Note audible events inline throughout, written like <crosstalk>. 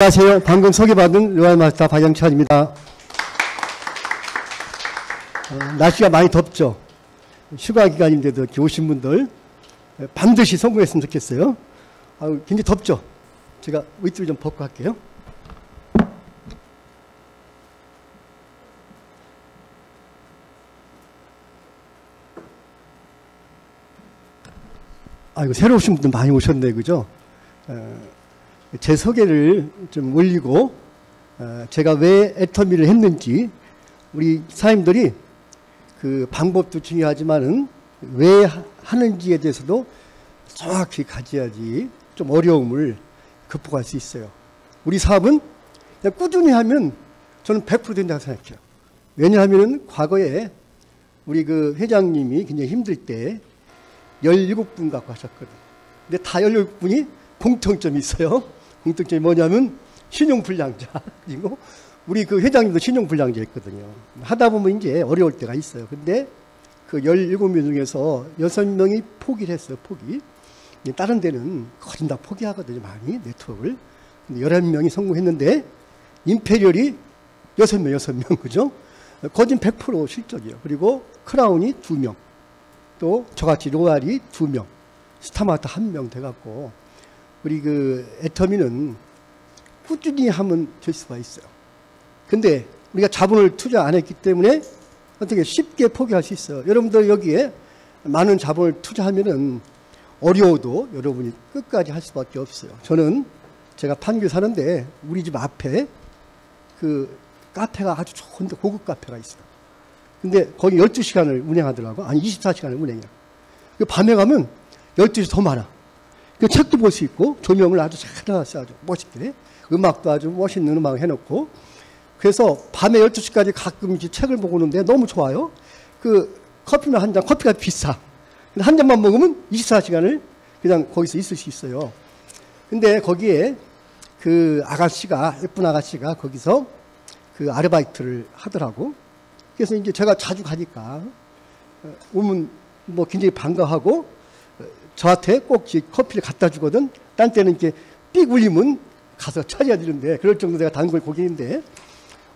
안녕하세요. 방금 소개받은 로얄마스터 박영찬입니다. 어, 날씨가 많이 덥죠. 휴가 기간인데도 이렇게 오신 분들 반드시 성공했으면 좋겠어요. 아유, 굉장히 덥죠. 제가 위트를 좀 벗고 할게요. 아이고 새로 오신 분들 많이 오셨네, 그죠? 어, 제 소개를 좀 올리고 어, 제가 왜 애터미를 했는지 우리 사님들이 그 방법도 중요하지만은 왜 하- 하는지에 대해서도 정확히 가져야지 좀 어려움을 극복할 수 있어요. 우리 사업은 꾸준히 하면 저는 100% 된다고 생각해요. 왜냐하면 과거에 우리 그 회장님이 굉장히 힘들 때 17분 갖고 하셨거든. 근데 다 17분이 공통점이 있어요. 공통점이 뭐냐면 신용불량자. <laughs> 그리고 우리 그 회장님도 신용불량자였거든요. 하다 보면 이제 어려울 때가 있어요. 근데 그 17명 중에서 6명이 포기를 했어요. 포기. 다른 데는 거진 다 포기하거든요. 많이 네트워크를. 근데 11명이 성공했는데 임페리얼이 6명, 6명. 그죠? 거진 100% 실적이에요. 그리고 크라운이 2명. 또 저같이 로알이 2명. 스타마트 1명 돼갖고 우리 그 애터미는 꾸준히 하면 될 수가 있어요. 근데 우리가 자본을 투자 안 했기 때문에 어떻게 쉽게 포기할 수 있어요. 여러분들 여기에 많은 자본을 투자하면은 어려워도 여러분이 끝까지 할 수밖에 없어요. 저는 제가 판교 사는데 우리 집 앞에 그 카페가 아주 좋은데 고급 카페가 있어요. 근데 거기 12시간을 운영하더라고. 아니 24시간을 운영해요. 그 밤에 가면 12시 더 많아. 그 책도 볼 수 있고 조명을 아주 잘 해놨어요. 아주 멋있게. 음악도 아주 멋있는 음악 해놓고. 그래서 밤에 12시까지 가끔 이제 책을 보고 오는데 너무 좋아요. 그 커피만 한 잔, 커피가 비싸. 근데 한 잔만 먹으면 24시간을 그냥 거기서 있을 수 있어요. 근데 거기에 그 아가씨가, 예쁜 아가씨가 거기서 그 아르바이트를 하더라고. 그래서 이제 제가 자주 가니까 어, 오면 뭐 굉장히 반가워하고 어, 저한테 꼭 커피를 갖다 주거든. 딴 때는 이렇게 삑 울리면 가서 되는데 그럴 정도 내가 단골 고객인데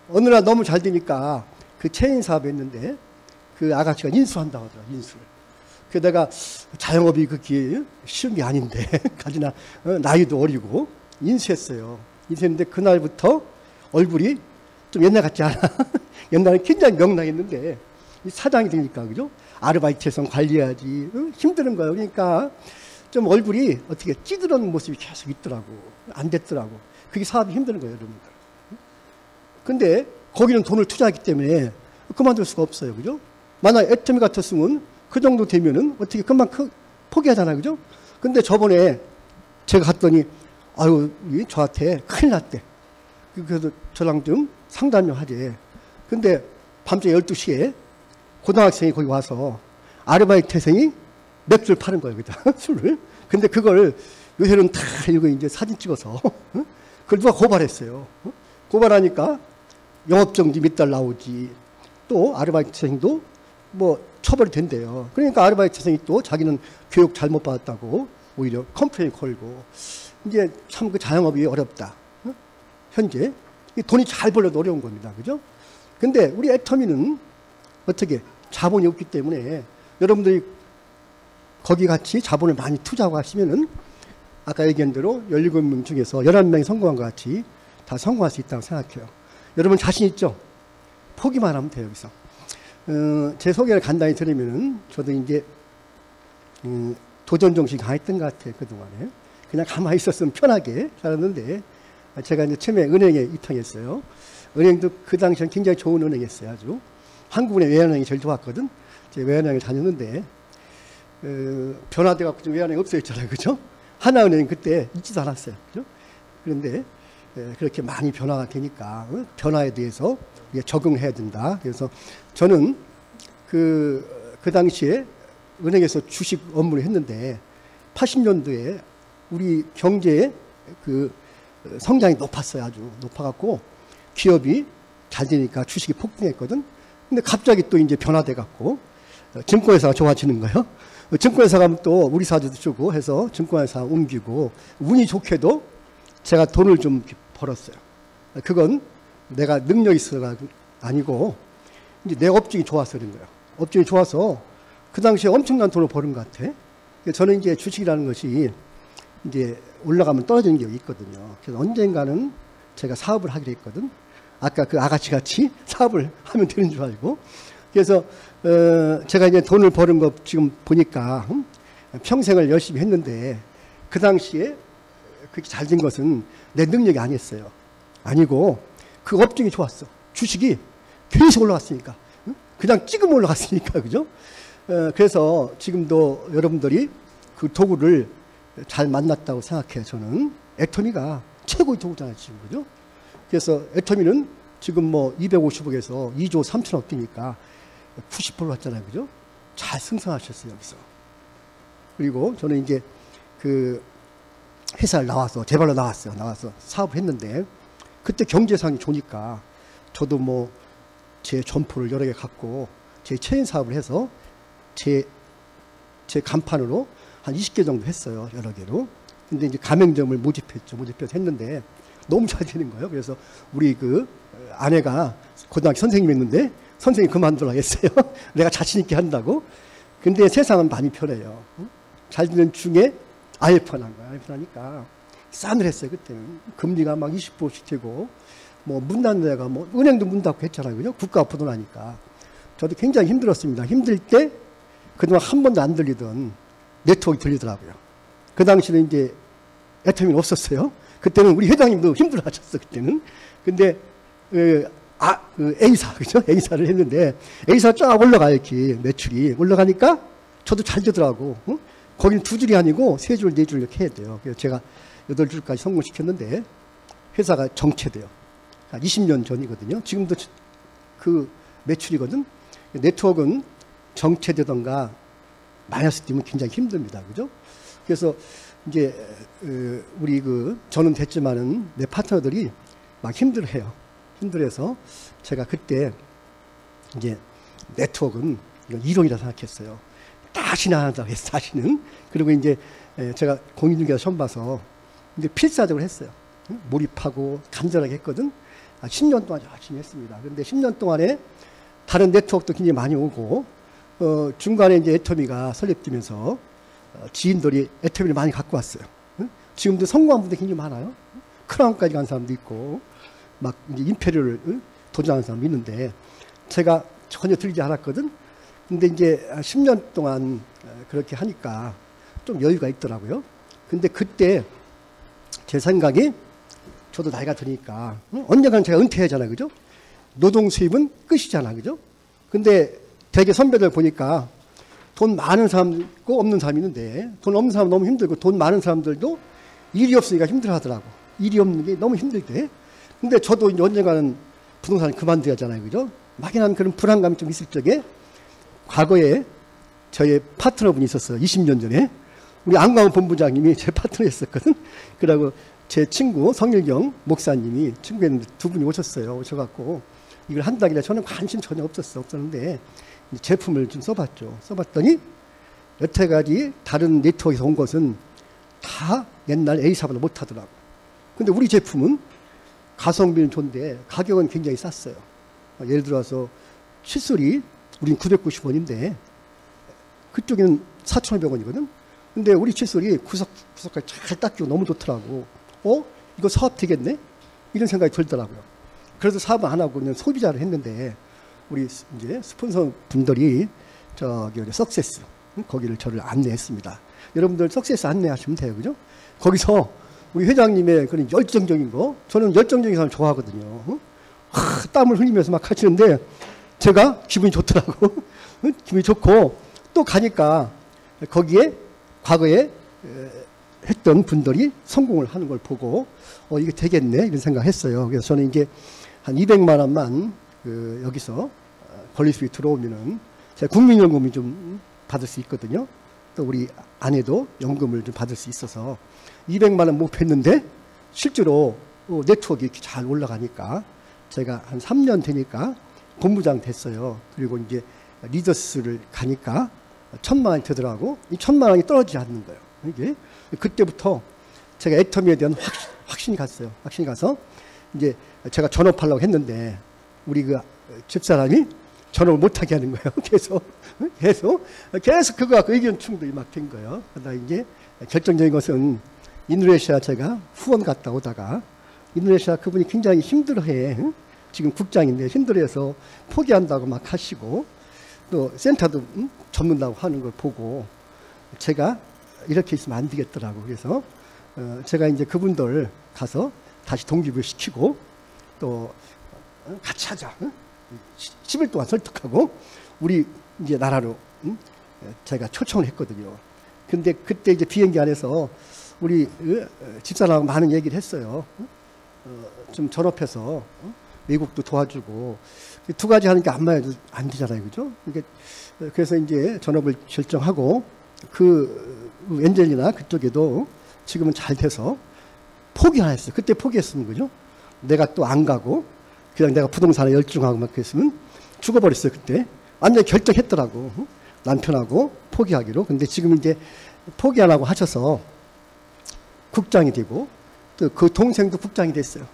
어느 날 너무 잘 되니까 그 체인 사업 했는데 그 아가씨가 인수한다고 하더라 인수를. 그러다가 자영업이 그렇게 쉬운 게 아닌데 <laughs> 가지나 어, 나이도 어리고 인수했어요. 인수했는데 그날부터 얼굴이 좀 옛날 같지 않아. <laughs> 옛날에 굉장히 명랑했는데 이 사장이 되니까 그죠? 아르바이트에서 관리해야지 어? 힘드는 거예요. 그러니까 좀 얼굴이 어떻게 찌들어는 모습이 계속 있더라고. 안 됐더라고. 그게 사업이 힘드는 거예요, 여러분들. 근데 거기는 돈을 투자했기 때문에 그만둘 수가 없어요. 그죠? 만약 애터미 같았으면 그 정도 되면은 어떻게 금방 크- 포기하잖아요. 그죠? 근데 저번에 제가 갔더니 아유, 이 저한테 큰일 났대. 그래서 저랑 좀 상담 좀 하재. 근데 밤새 12시에 고등학생이 거기 와서 아르바이트생이 맥주를 파는 거예요, 그다 <laughs> 술을. 근데 그걸 요새는 다 이거 이제 사진 찍어서 어? 그걸 누가 고발했어요. 어? 고발하니까 영업정지 몇 달 나오지. 또 아르바이트생도 뭐 처벌이 된대요. 그러니까 아르바이트생이 또 자기는 교육 잘못 받았다고 오히려 complain 걸고 이제 참 그 자영업이 어렵다. 어? 현재 이 돈이 잘 벌려도 어려운 겁니다. 그죠? 근데 우리 애터미는 어떻게 자본이 없기 때문에 여러분들이 거기 같이 자본을 많이 투자하고 하시면은 아까 얘기한 대로 17명 중에서 11명이 성공한 것 같이 다 성공할 수 있다고 생각해요. 여러분 자신 있죠? 포기만 하면 돼요, 여기서. 어, 제 소개를 간단히 드리면은 저도 이제 음, 도전 정신이 강했던 것 같아요, 그동안에. 그냥 가만히 있었으면 편하게 살았는데 제가 이제 처음에 은행에 입당했어요. 은행도 그 당시엔 굉장히 좋은 은행이었어요, 아주. 한국은행 외환은행이 제일 좋았거든. 제가 외환은행을 다녔는데 어, 변화돼 갖고 좀 외환은행 없어졌잖아요, 그죠? 하나은행 그때 있지도 않았어요, 그죠? 그런데 에, 그렇게 많이 변화가 되니까 어? 변화에 대해서 우리가 적응해야 된다. 그래서 저는 그, 그 당시에 은행에서 주식 업무를 했는데 80년도에 우리 경제의 그 성장이 높았어요. 아주 높아갖고 기업이 잘 되니까 주식이 폭등했거든. 근데 갑자기 또 이제 변화돼 갖고 어, 증권회사가 좋아지는 거예요. 어, 증권회사 가면 또 우리 사주도 주고 해서 증권회사 옮기고 운이 좋게도 제가 돈을 좀 벌었어요. 그건 내가 능력이 있어가 아니고 이제 내 업적이 좋아서 그런 거예요. 업적이 좋아서 그 당시에 엄청난 돈을 버는 것 같아. 저는 이제 주식이라는 것이 이제 올라가면 떨어지는 게 있거든요. 그래서 언젠가는 제가 사업을 하기로 했거든. 아까 그 아가씨 같이 사업을 하면 되는 줄 알고. 그래서 어 제가 이제 돈을 버는 거 지금 보니까 음? 평생을 열심히 했는데 그 당시에 그렇게 잘 된 것은 내 능력이 아니었어요. 아니고 그 업종이 좋았어. 주식이 계속 올라갔으니까. 응? 그냥 찍으면 올라갔으니까. <laughs> 그죠? 어, 그래서 지금도 여러분들이 그 도구를 잘 만났다고 생각해요. 저는 애터미가 최고의 도구잖아요. 지금. 그죠? 그래서 애터미는 지금 뭐 250억에서 2조 3천억 뛰니까 90% 왔잖아요. 그죠? 잘 승승하셨어요. 여기서. 그리고 저는 이제 그 회사를 나와서 제발로 나왔어요. 나와서 사업을 했는데 그때 경제상이 좋으니까 저도 뭐 제 점포를 여러 개 갖고 제 체인 사업을 해서 제, 제 간판으로 한 20개 정도 했어요. 여러 개로. 근데 이제 가맹점을 모집했죠. 모집해서 했는데 너무 잘 되는 거예요. 그래서 우리 그 아내가 고등학교 선생님이었는데 선생님 그만두라 했어요. <laughs> 내가 자신 있게 한다고. 근데 세상은 많이 편해요. 잘 되는 중에 아예 편한 거야. 아예 편하니까 싸늘했어요. 그때는. 금리가 막 20%씩 되고 뭐 문 닫는 데가 뭐 은행도 문 닫고 했잖아요. 그죠? 국가 부도나니까. 저도 굉장히 힘들었습니다. 힘들 때 그동안 한 번도 안 들리던 네트워크 들리더라고요. 그 당시는 이제 애터미는 없었어요. 그때는 우리 회장님도 힘들어 하셨어, 그때는. 근데, 그, 아, 그 A사, 그죠? A사를 했는데, A사 쫙 올라가, 이렇게 매출이. 올라가니까 저도 잘 되더라고. 어? 거기는 두 줄이 아니고 세 줄, 네 줄 이렇게 해야 돼요. 그래서 제가 여덟 줄까지 성공시켰는데, 회사가 정체돼요. 20년 전이거든요. 지금도 그 매출이거든. 네트워크는 정체되던가 마이너스 뛰면 굉장히 힘듭니다. 그죠? 그래서 이제 우리 그 저는 됐지만은 내 파트너들이 막 힘들어해요. 힘들어서 제가 그때 이제 네트워크는 이론이라 생각했어요. 안 한다고 했어, 다시는. 그리고 이제 제가 공인중개사 처음 봐서 이제 필사적으로 했어요. 몰입하고 간절하게 했거든. 10년 동안 열심히 했습니다. 그런데 10년 동안에 다른 네트워크도 굉장히 많이 오고 어, 중간에 이제 애터미가 설립되면서 어, 지인들이 애터미를 많이 갖고 왔어요. 응? 지금도 성공한 분들 굉장히 많아요. 크라운까지 간 사람도 있고 막 이제 임페리얼을 응? 도전하는 사람도 있는데 제가 전혀 들지 않았거든. 근데 이제 10년 동안 어, 그렇게 하니까 좀 여유가 있더라고요. 근데 그때 제 생각이 저도 나이가 드니까 응? 언젠가는 제가 은퇴하잖아요. 그죠? 노동 수입은 끝이잖아. 그죠? 근데 대개 선배들 보니까 돈 많은 사람 있고 없는 사람 있는데 돈 없는 사람 너무 힘들고 돈 많은 사람들도 일이 없으니까 힘들어 하더라고. 일이 없는 게 너무 힘들대. 근데 저도 이제 언젠가는 부동산을 그만둬야 하잖아요. 그죠? 막연한 그런 불안감이 좀 있을 적에 과거에 저의 파트너분이 있었어요. 20년 전에. 우리 안광훈 본부장님이 <laughs> 제 파트너였었거든. 그러고 제 친구 성일경 목사님이 친구였는데 두 분이 오셨어요. 오셔갖고 이걸 한다길래 저는 관심 전혀 없었어. 없었는데 제품을 좀 써봤죠. 써봤더니 여태까지 다른 네트워크에서 온 것은 다 옛날 A사보다 못하더라고. 근데 우리 제품은 가성비는 좋은데 가격은 굉장히 쌌어요. 예를 들어서 칫솔이 우린 990원인데 그쪽에는 4,500원이거든. 근데 우리 칫솔이 구석구석까지 잘 닦이고 너무 좋더라고. 어? 이거 사업 되겠네? 이런 생각이 들더라고요. 그래서 사업 안 하고 그냥 소비자를 했는데 우리 이제 스폰서 분들이 저기 석세스 거기를 저를 안내했습니다. 여러분들 석세스 안내하시면 돼요, 그죠? 거기서 우리 회장님의 그런 열정적인 거, 저는 열정적인 사람 좋아하거든요. 어? 하, 땀을 흘리면서 막 하시는데 제가 기분이 좋더라고. <laughs> 어? 기분이 좋고 또 가니까 거기에 과거에 했던 분들이 성공을 하는 걸 보고 어 이게 되겠네 이런 생각했어요. 그래서 저는 이제 한 200만 원만 그 여기서 권리수입 들어오면은 제가 국민연금이 좀 받을 수 있거든요. 또 우리 아내도 연금을 좀 받을 수 있어서 200만 원 목표했는데 실제로 네트워크 이렇게 잘 올라가니까 제가 한 3년 되니까 본부장 됐어요. 그리고 이제 리더스를 가니까 천만 원이 되더라고. 이 천만 원이 떨어지지 않는 거예요. 이게 그때부터 제가 애터미에 대한 확, 확신이 갔어요. 확신이 가서 이제 제가 전업하려고 했는데 우리 그 집사람이 전업을 못하게 하는 거예요. <laughs> 계속 <laughs> 계속 계속 그거 갖고 의견 충돌이 막 된 거예요. 그러다 이제 결정적인 것은 인도네시아 제가 후원 갔다 오다가 인도네시아 그분이 굉장히 힘들어해. 지금 국장인데 힘들어해서 포기한다고 막 하시고 또 센터도 음, 접는다고 하는 걸 보고 제가 이렇게 있으면 안 되겠더라고. 그래서 어, 제가 이제 그분들 가서 다시 동기부여 시키고 또 어, 같이 하자. 응? 10일 동안 설득하고 우리 이제 나라로 응? 제가 초청을 했거든요. 근데 그때 이제 비행기 안에서 우리 어, 집사람하고 많은 얘기를 했어요. 어, 좀 전업해서 어? 외국도 도와주고 두 가지 하는 게 안만 해도 안 되잖아요, 그죠? 이게 그래서 이제 전업을 결정하고 그 엔젤이나 그쪽에도 지금은 잘 돼서 포기 안 했어요. 그때 포기했으면 그죠? 내가 또 안 가고 그냥 내가 부동산에 열중하고 막 그랬으면 죽어버렸어요 그때 완전히 결정했더라고. 남편하고 포기하기로. 근데 지금 이제 포기 안 하고 하셔서 국장이 되고 또 그 동생도 국장이 됐어요.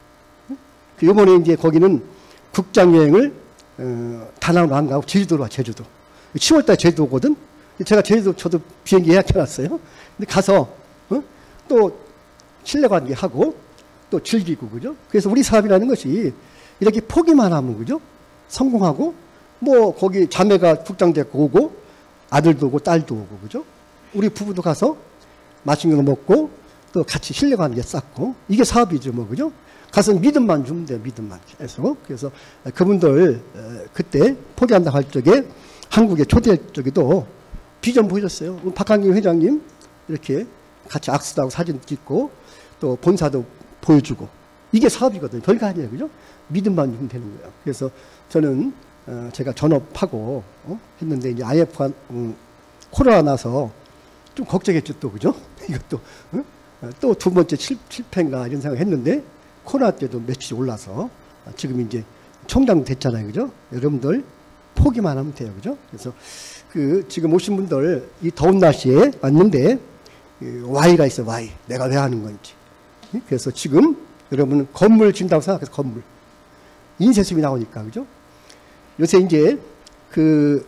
그 요번에 이제 거기는 국장 여행을 어, 다낭으로 안 가고 제주도로 와 제주도. 10월달 제주도거든? 제가 제주도 저도 비행기 예약해놨어요. 근데 가서 어? 또 신뢰관계 하고 또 즐기고 그죠? 그래서 우리 사업이라는 것이 이렇게 포기만 하면 그죠? 성공하고 뭐 거기 자매가 국장됐고 오고 아들도 오고 딸도 오고 그죠? 우리 부부도 가서 맛있는 거 먹고 또 같이 신뢰관계 쌓고 이게 사업이죠 뭐 그죠? 가서 믿음만 주면 돼요 믿음만 계속 그래서 그분들 그때 포기한다 할 적에 한국에 초대할 적에도 비전 보여줬어요 박한경 회장님 이렇게 같이 악수도 하고 사진 찍고 또 본사도 보여주고 이게 사업이거든요 별거 아니에요 그죠? 믿음만 주면 되는 거예요. 그래서 저는 어, 제가 전업하고 어? 했는데 이제 IF 음, 코로나 나서 좀 걱정했죠 또 그죠? <laughs> 이것도 어? 또두 번째 실, 실패인가 이런 생각 했는데 코로나 때도 매출이 올라서 지금 이제 총장 됐잖아요 그죠? 여러분들 포기만 하면 돼요 그죠? 그래서 그 지금 오신 분들 이 더운 날씨에 왔는데 그 Y가 있어 Y 내가 왜 하는 건지 그래서 지금 여러분 건물 준다고 생각해서 건물 인쇄술이 나오니까 그죠? 요새 이제 그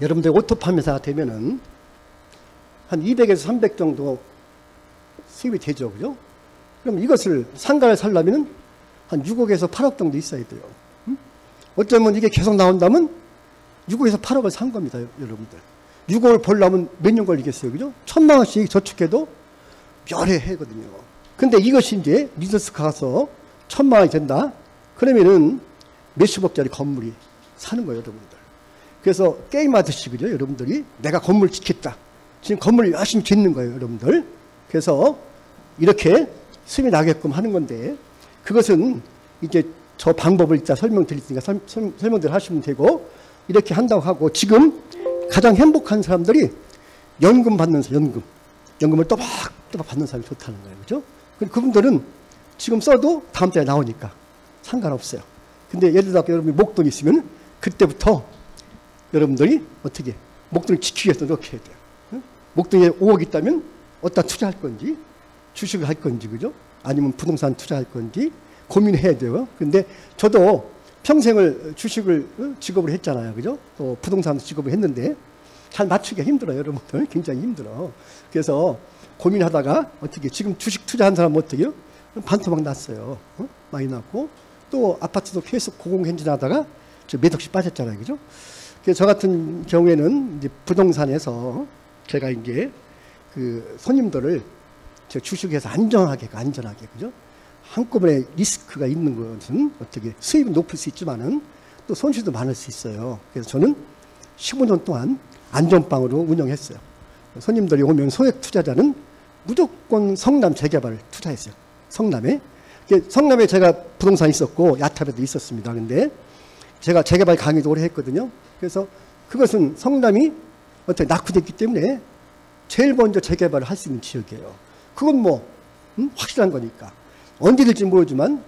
여러분들 오토 판매사가 되면은 한 200에서 300 정도 수입이 되죠, 그죠? 그럼 이것을 상가를 살려면은 한 6억에서 8억 정도 있어야 돼요. 음? 어쩌면 이게 계속 나온다면 6억에서 8억을 산 겁니다, 여러분들. 6억을 벌려면 몇 년 걸리겠어요, 그죠? 천만 원씩 저축해도 열애 해거든요. 근데 이것이 이제 리더스 가서 천만 원이 된다? 그러면은 몇십억짜리 건물이 사는 거예요, 여러분들. 그래서 게임하듯이, 그죠, 여러분들이? 내가 건물 짓겠다. 지금 건물을 열심히 짓는 거예요, 여러분들. 그래서 이렇게 수입이 나게끔 하는 건데, 그것은 이제 저 방법을 이따 설명드릴 테니까 설, 설명들 하시면 되고, 이렇게 한다고 하고, 지금 가장 행복한 사람들이 연금 받는 사람, 연금. 연금을 또박또박 받는 사람이 좋다는 거예요, 그죠? 그분들은 지금 써도 다음 달에 나오니까. 상관없어요. 근데 예를 들어 여러분이 목돈이 있으면 그때부터 여러분들이 어떻게 목돈을 지키기 위해서 노력해야 돼요. 응? 목돈에 5억 있다면 어디다 투자할 건지 주식을 할 건지 그죠? 아니면 부동산 투자할 건지 고민해야 돼요. 근데 저도 평생을 주식을 직업으로 했잖아요. 그죠? 또 부동산 직업을 했는데 잘 맞추기가 힘들어요. 여러분들 <laughs> 굉장히 힘들어. 그래서 고민하다가 어떻게 지금 주식 투자한 사람 어떻게요? 반토막 났어요. 어? 많이 났고 또 아파트도 계속 고공행진하다가 몇 억씩 빠졌잖아요. 그죠? 저 같은 경우에는 이제 부동산에서 제가 이제 그 손님들을 제 주식에서 안전하게, 안전하게, 그죠? 한꺼번에 리스크가 있는 것은 어떻게 수입은 높을 수 있지만은 또 손실도 많을 수 있어요. 그래서 저는 15년 동안 안전빵으로 운영했어요. 손님들이 오면 소액 투자자는 무조건 성남 재개발 투자했어요. 성남에. 성남에 제가 부동산 있었고 야탑에도 있었습니다. 근데 제가 재개발 강의도 오래 했거든요. 그래서 그것은 성남이 어떻게 낙후됐기 때문에 제일 먼저 재개발을 할 수 있는 지역이에요. 그건 뭐 음? 확실한 거니까 언제 될지 모르지만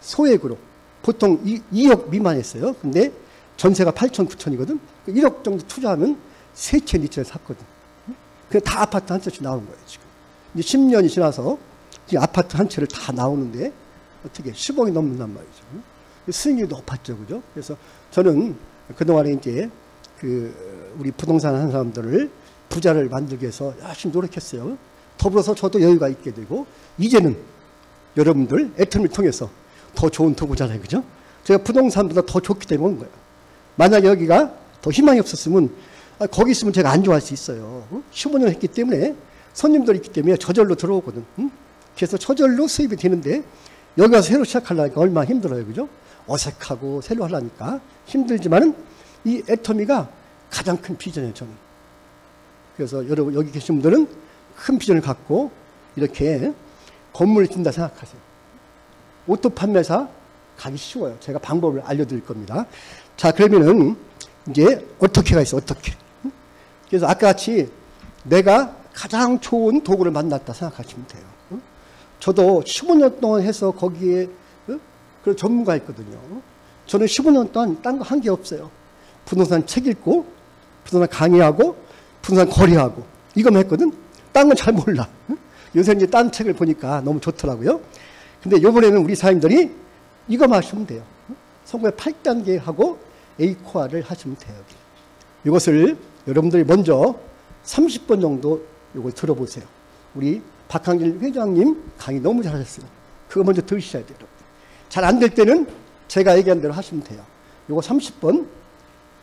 소액으로 보통 2, 억 미만했어요. 근데 전세가 8천, 9천이거든. 1억 정도 투자하면 세 채, 네채 샀거든. 그냥 다 아파트 한 채씩 나온 거예요, 지금. 이제 10년이 지나서 아파트 한 채를 다 나오는데 어떻게 10억이 넘는단 말이죠. 수익이 높았죠, 그죠? 그래서 저는 그동안에 이제 그 우리 부동산 하는 사람들을 부자를 만들기 위해서 열심히 노력했어요. 더불어서 저도 여유가 있게 되고 이제는 여러분들 애터미를 통해서 더 좋은 도구잖아요, 그죠? 제가 부동산보다 더 좋기 때문에 온 거예요. 만약 여기가 더 희망이 없었으면 아, 거기 있으면 제가 안 좋아할 수 있어요. 15년 했기 때문에 손님들이 있기 때문에 저절로 들어오거든. 그래서 저절로 수입이 되는데 여기 와서 새로 시작하려니까 얼마나 힘들어요. 그죠? 어색하고 새로 하려니까 힘들지만은 이 애터미가 가장 큰 비전이에요, 저는. 그래서 여러분 여기 계신 분들은 큰 비전을 갖고 이렇게 건물을 짓는다 생각하세요. auto 판매사 가기 쉬워요. 제가 방법을 알려드릴 겁니다. 자, 그러면은 이제 어떻게가 있어, 어떻게. 그래서 아까 같이 내가 가장 좋은 도구를 만났다 생각하시면 돼요. 저도 15년 동안 해서 거기에 그 전문가 있거든요. 저는 15년 동안 딴 거 한 게 없어요. 부동산 책 읽고, 부동산 강의하고, 부동산 거래하고, 이거만 했거든? 딴 건 잘 몰라. 요새 이제 딴 책을 보니까 너무 좋더라고요. 근데 요번에는 우리 사람들이 이거만 하시면 돼요. 성공의 8단계 하고 A코아를 하시면 돼요. 이것을 여러분들이 먼저 30번 정도 이걸 들어보세요. 우리 박항길 회장님 강의 너무 잘하셨어요. 그거 먼저 들으셔야 돼요. 잘 안 될 때는 제가 얘기한 대로 하시면 돼요. 이거 30번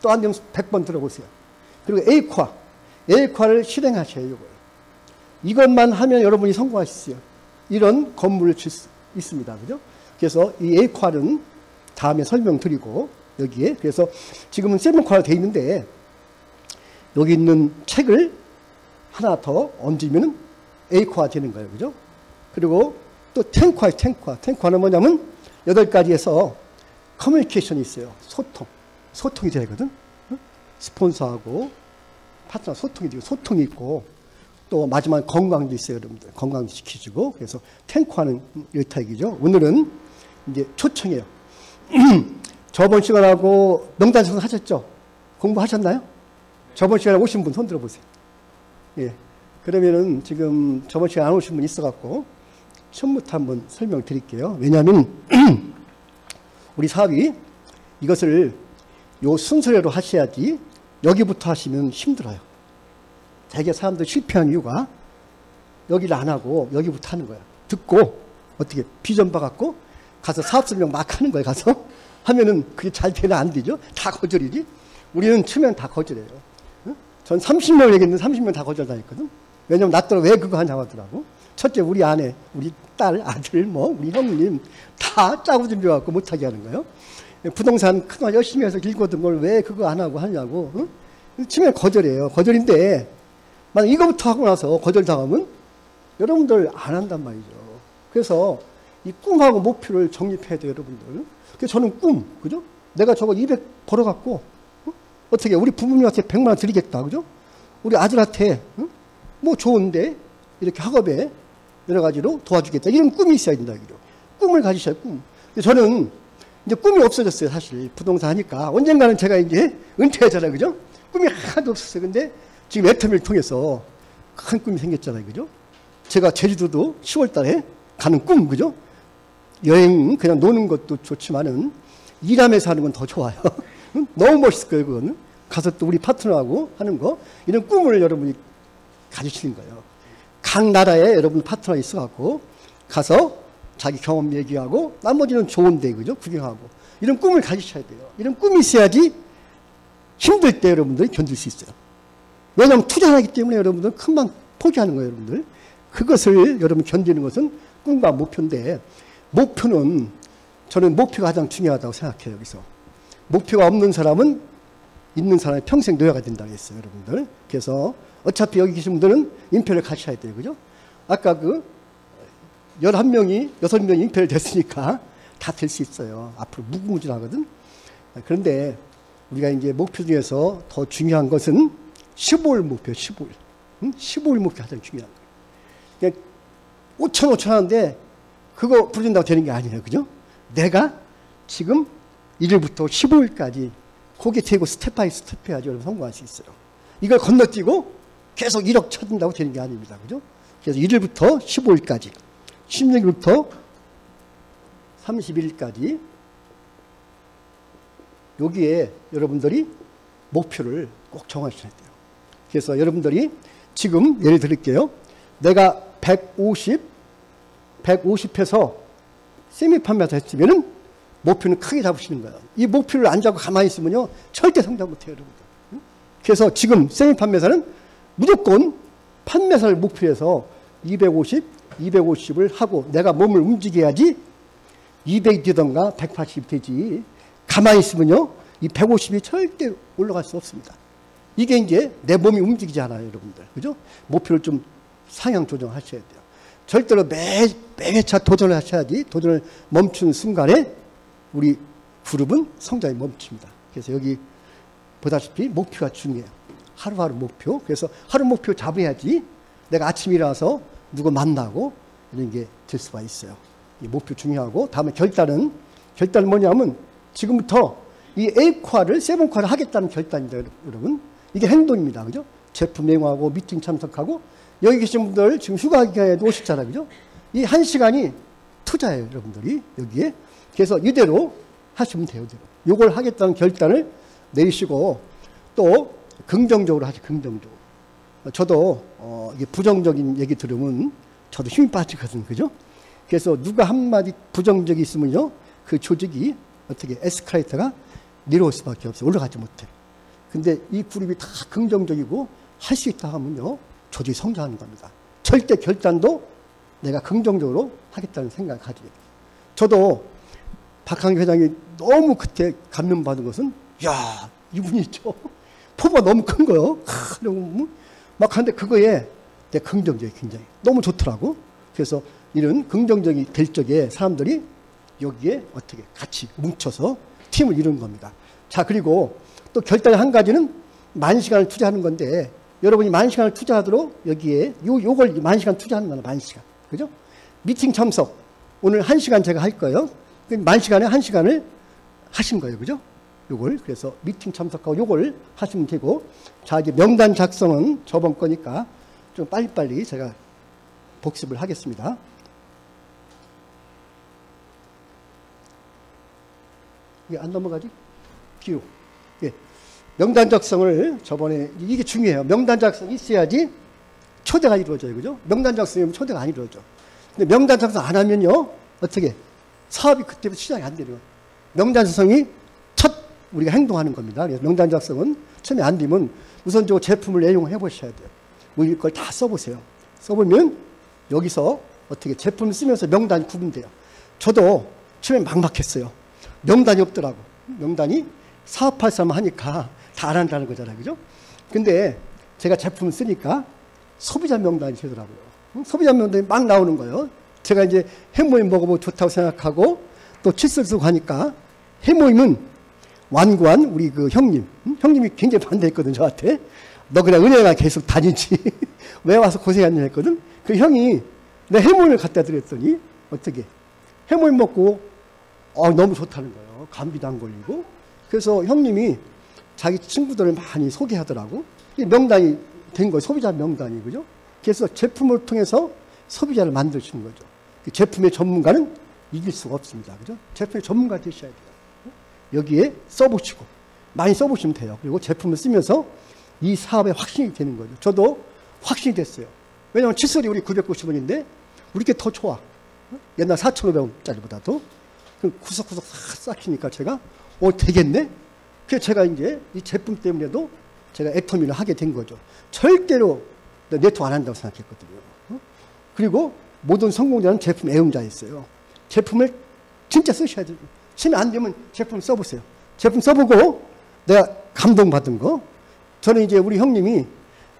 또 안 되면 100번 들어보세요. 그리고 A코아, A코아를 실행하셔요. 이걸. 이것만 하면 여러분이 성공하시어요. 이런 건물을 칠수 있습니다. 그죠? 그래서 이 A코아는 다음에 설명드리고 여기에 그래서 지금은 세븐코아로 되어 있는데 여기 있는 책을 하나 더 얹으면 A코아 되는 거예요. 그죠? 그리고 또 텐코아, 텐코아. 텐코아는 뭐냐면 여덟 가지에서 커뮤니케이션이 있어요. 소통. 소통이 되거든. 스폰서하고 파트너 소통이 되고 소통이 있고 또 마지막 건강도 있어요, 여러분들. 건강도 지켜주고 그래서 텐코하는 일타이죠 오늘은 이제 초청해요. <clears throat> 저번 시간하고 명단 작성 하셨죠? 공부하셨나요? 저번 시간에 오신 분 손 들어 보세요. 예. 그러면은 지금 저번 시간에 안 오신 분 있어갖고 처음부터 한번 설명드릴게요. 왜냐하면 <clears throat> 우리 사업이 이것을 요 순서대로 하셔야지 여기부터 하시면 힘들어요. 대개 사람들 실패한 이유가 여기를 안 하고 여기부터 하는 거야. 듣고 어떻게 비전 봐갖고 가서 사업 설명 막 하는 거야. 가서 <laughs> 하면은 그게 잘 되나 안 되죠. 다 거절이지. 우리는 처음엔 다 거절해요. 전 30명 얘기했는데 30명 다 거절 당했거든. 왜냐면 나더러 왜 그거 하냐고 하더라고. 첫째 우리 아내, 우리 딸, 아들, 뭐 우리 형님 다 짜고 준비해갖고 못하게 하는 거예요. 부동산 그동안 열심히 해서 길거든 걸 왜 그거 안 하고 하냐고. 응? 처음에 거절이에요. 거절인데 만약 이거부터 하고 나서 거절당하면 여러분들 안 한단 말이죠. 그래서 이 꿈하고 목표를 정립해야 돼요, 여러분들. 그래서 저는 꿈, 그죠? 내가 저거 200 벌어갖고, 어? 떻게 우리 부모님한테 100만 원 드리겠다, 그죠? 우리 아들한테, 어? 뭐 좋은데, 이렇게 학업에 여러 가지로 도와주겠다. 이런 꿈이 있어야 된다, 그죠? 꿈을 가지셔야 꿈. 저는 이제 꿈이 없어졌어요, 사실. 부동산 하니까. 언젠가는 제가 이제 은퇴하잖아요, 그죠? 꿈이 하나도 없었어요. 근데 지금 애터미를 통해서 큰 꿈이 생겼잖아요. 그죠? 제가 제주도도 10월 달에 가는 꿈, 그죠? 여행, 그냥 노는 것도 좋지만은 일하면서 하는 건 더 좋아요. <laughs> 너무 멋있을 거예요, 그거는. 가서 또 우리 파트너하고 하는 거. 이런 꿈을 여러분이 가지시는 거예요. 각 나라에 여러분 파트너 있어갖고 가서 자기 경험 얘기하고 나머지는 좋은데, 그죠? 구경하고. 이런 꿈을 가지셔야 돼요. 이런 꿈이 있어야지 힘들 때 여러분들이 견딜 수 있어요. 왜냐하면 투자하기 때문에 여러분들 금방 포기하는 거예요, 여러분들. 그것을 여러분 견디는 것은 꿈과 목표인데, 목표는 저는 목표가 가장 중요하다고 생각해요, 여기서. 목표가 없는 사람은 있는 사람이 평생 노예가 된다고 했어요, 여러분들. 그래서 어차피 여기 계신 분들은 임표를 가셔야 돼요, 그죠? 아까 그 11명이, 6명이 임표를 됐으니까 다 될 수 있어요. 앞으로 무궁무진하거든. 그런데 우리가 이제 목표 중에서 더 중요한 것은 15일 목표, 15일. 응? 15일 목표 가장 중요한 거예요. 그냥 5천, 5천 하는데 그거 부른다고 되는 게 아니에요. 그죠? 내가 지금 1일부터 15일까지 고개 대고 step by step 해야지 여러분 성공할 수 있어요. 이걸 건너뛰고 계속 1억 찾는다고 되는 게 아닙니다. 그죠? 그래서 1일부터 15일까지, 16일부터 30일까지 여기에 여러분들이 목표를 꼭 정하셔야 돼요. 그래서 여러분들이 지금 예를 들을게요. 내가 150, 150해서 세미 판매사 했으면은 목표는 크게 잡으시는 거예요. 이 목표를 안 잡고 가만히 있으면요. 절대 성장 못해요, 여러분들. 응? 그래서 지금 세미 판매사는 무조건 판매사를 목표 해서 250, 250을 하고 내가 몸을 움직여야지 200이 되던가 180이 되지. 가만히 있으면요. 이 150이 절대 올라갈 수 없습니다. 이게 이제 내 몸이 움직이지 않아요, 여러분들. 그죠? 목표를 좀 상향 조정하셔야 돼요. 절대로 매, 매차 도전을 하셔야지 도전을 멈추는 순간에 우리 그룹은 성장이 멈춥니다. 그래서 여기 보다시피 목표가 중요해요. 하루하루 목표. 그래서 하루 목표 잡아야지 내가 아침 일어나서 누구 만나고 이런 게 될 수가 있어요. 이 목표 중요하고 다음에 결단은 결단은 뭐냐면 지금부터 이 A과를 세븐과를 하겠다는 결단입니다, 여러분. 이게 행동입니다. 그죠? 제품 내용하고 미팅 참석하고 여기 계신 분들 지금 휴가 기간에도 오셨잖아요. 그죠? 이 한 시간이 투자예요, 여러분들이. 여기에. 그래서 이대로 하시면 돼요, 이대로. 요걸 하겠다는 결단을 내리시고 또 긍정적으로 하시 긍정적으로. 저도 어, 이게 부정적인 얘기 들으면 저도 힘이 빠지거든, 그죠? 그래서 누가 한마디 부정적이 있으면요, 그 조직이 어떻게 에스컬레이터가 내려올 수밖에 없어요. 올라가지 못해. 근데 이 그룹이 다 긍정적이고 할 수 있다 하면요, 조직이 성장하는 겁니다. 절대 결단도 내가 긍정적으로 하겠다는 생각을 가지게 돼요. 저도 박항기 회장이 너무 그때 감명받은 것은, 야, 이분이 있죠. 포부가 너무 큰 거요. 하, 막 하는데 그거에 내 긍정적이 굉장히 너무 좋더라고. 그래서 이런 긍정적이 될 적에 사람들이 여기에 어떻게 같이 뭉쳐서 팀을 이루는 겁니다. 자, 그리고 또 결단의 한 가지는 만 시간을 투자하는 건데 여러분이 만 시간을 투자하도록 여기에 요, 요걸 만 시간 투자하는 거는 만 시간. 그죠? 미팅 참석. 오늘 한 시간 제가 할 거예요. 만 시간에 한 시간을 하신 거예요. 그죠? 요걸. 그래서 미팅 참석하고 요걸 하시면 되고. 자, 이제 명단 작성은 저번 거니까 좀 빨리빨리 제가 복습을 하겠습니다. 이게 안 넘어가지? 기록. 예. 명단 작성을 저번에 이게 중요해요. 명단 작성이 있어야지 초대가 이루어져요. 그죠? 명단 작성이면 초대가 안 이루어져. 근데 명단 작성 안 하면요. 어떻게? 사업이 그때부터 시작이 안 거예요. 명단 작성이 첫 우리가 행동하는 겁니다. 그래서 명단 작성은 처음에 안 되면 우선 저 제품을 애용해 보셔야 돼요. 뭐 이걸 다 써보세요. 써보면 여기서 어떻게 제품을 쓰면서 명단이 구분돼요. 저도 처음에 막막했어요. 명단이 없더라고. 명단이 사업할 사람 하니까 다 안 한다는 거잖아요. 그죠? 근데 제가 제품을 쓰니까 소비자 명단이 되더라고요. 소비자 명단이 막 나오는 거예요. 제가 이제 해모임 먹어보고 좋다고 생각하고 또 칫솔 쓰고 하니까 해모임은 완고한 우리 그 형님, 형님이 굉장히 반대했거든, 저한테. 너 그냥 은행에 계속 다니지. <laughs> 왜 와서 고생하냐 했거든. 그 형이 내 해모임을 갖다 드렸더니 어떻게 해모임 먹고 어, 너무 좋다는 거예요. 감기도 안 걸리고. 그래서 형님이 자기 친구들을 많이 소개하더라고. 명단이 된 거예요. 소비자 명단이. 그죠? 그래서 제품을 통해서 소비자를 만드시는 거죠. 그 제품의 전문가는 이길 수가 없습니다. 그죠? 제품의 전문가 되셔야 돼요. 여기에 써보시고, 많이 써보시면 돼요. 그리고 제품을 쓰면서 이 사업에 확신이 되는 거죠. 저도 확신이 됐어요. 왜냐하면 칫솔이 우리 990원인데, 우리 게 더 좋아. 옛날 4,500원짜리보다도. 구석구석 싹 싹히니까 제가 어 되겠네. 그래서 제가 이제 이 제품 때문에도 제가 애터미를 하게 된 거죠. 절대로 네트워크 안 한다고 생각했거든요. 어? 그리고 모든 성공자는 제품 애용자였어요. 제품을 진짜 쓰셔야 돼요. 쓰면 안 되면 제품 써보세요. 제품 써보고 내가 감동받은 거. 저는 이제 우리 형님이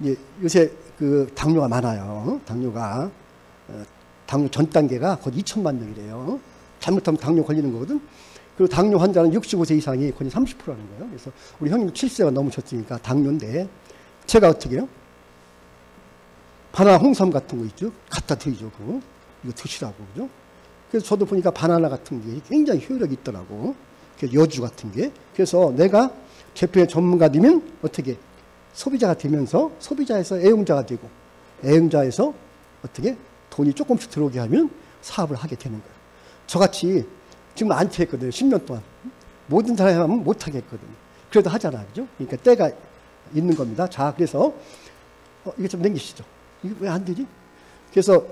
이제 요새 그 당뇨가 많아요. 당뇨가 어, 당뇨 전 단계가 곧 2천만 명이래요. 잘못하면 당뇨 걸리는 거거든. 그리고 당뇨 환자는 65세 이상이 거의 30%라는 거예요. 그래서 우리 형님 7세가 넘으셨으니까 당뇨인데 제가 어떻게 해요? 바나나 홍삼 같은 거 있죠? 갖다 드리죠. 그거. 이거 드시라고. 그죠? 그래서 저도 보니까 바나나 같은 게 굉장히 효력이 있더라고. 여주 같은 게. 그래서 내가 제품의 전문가 되면 어떻게 소비자가 되면서 소비자에서 애용자가 되고 애용자에서 어떻게 돈이 조금씩 들어오게 하면 사업을 하게 되는 거예요. 저같이 지금 안티했거든요. 10년 동안. 모든 사람이 하면 못하게 했거든요. 그래도 하잖아요. 그죠? 그러니까 때가 있는 겁니다. 자, 그래서, 어, 이거 좀 남기시죠. 이게 왜 안 되지? 그래서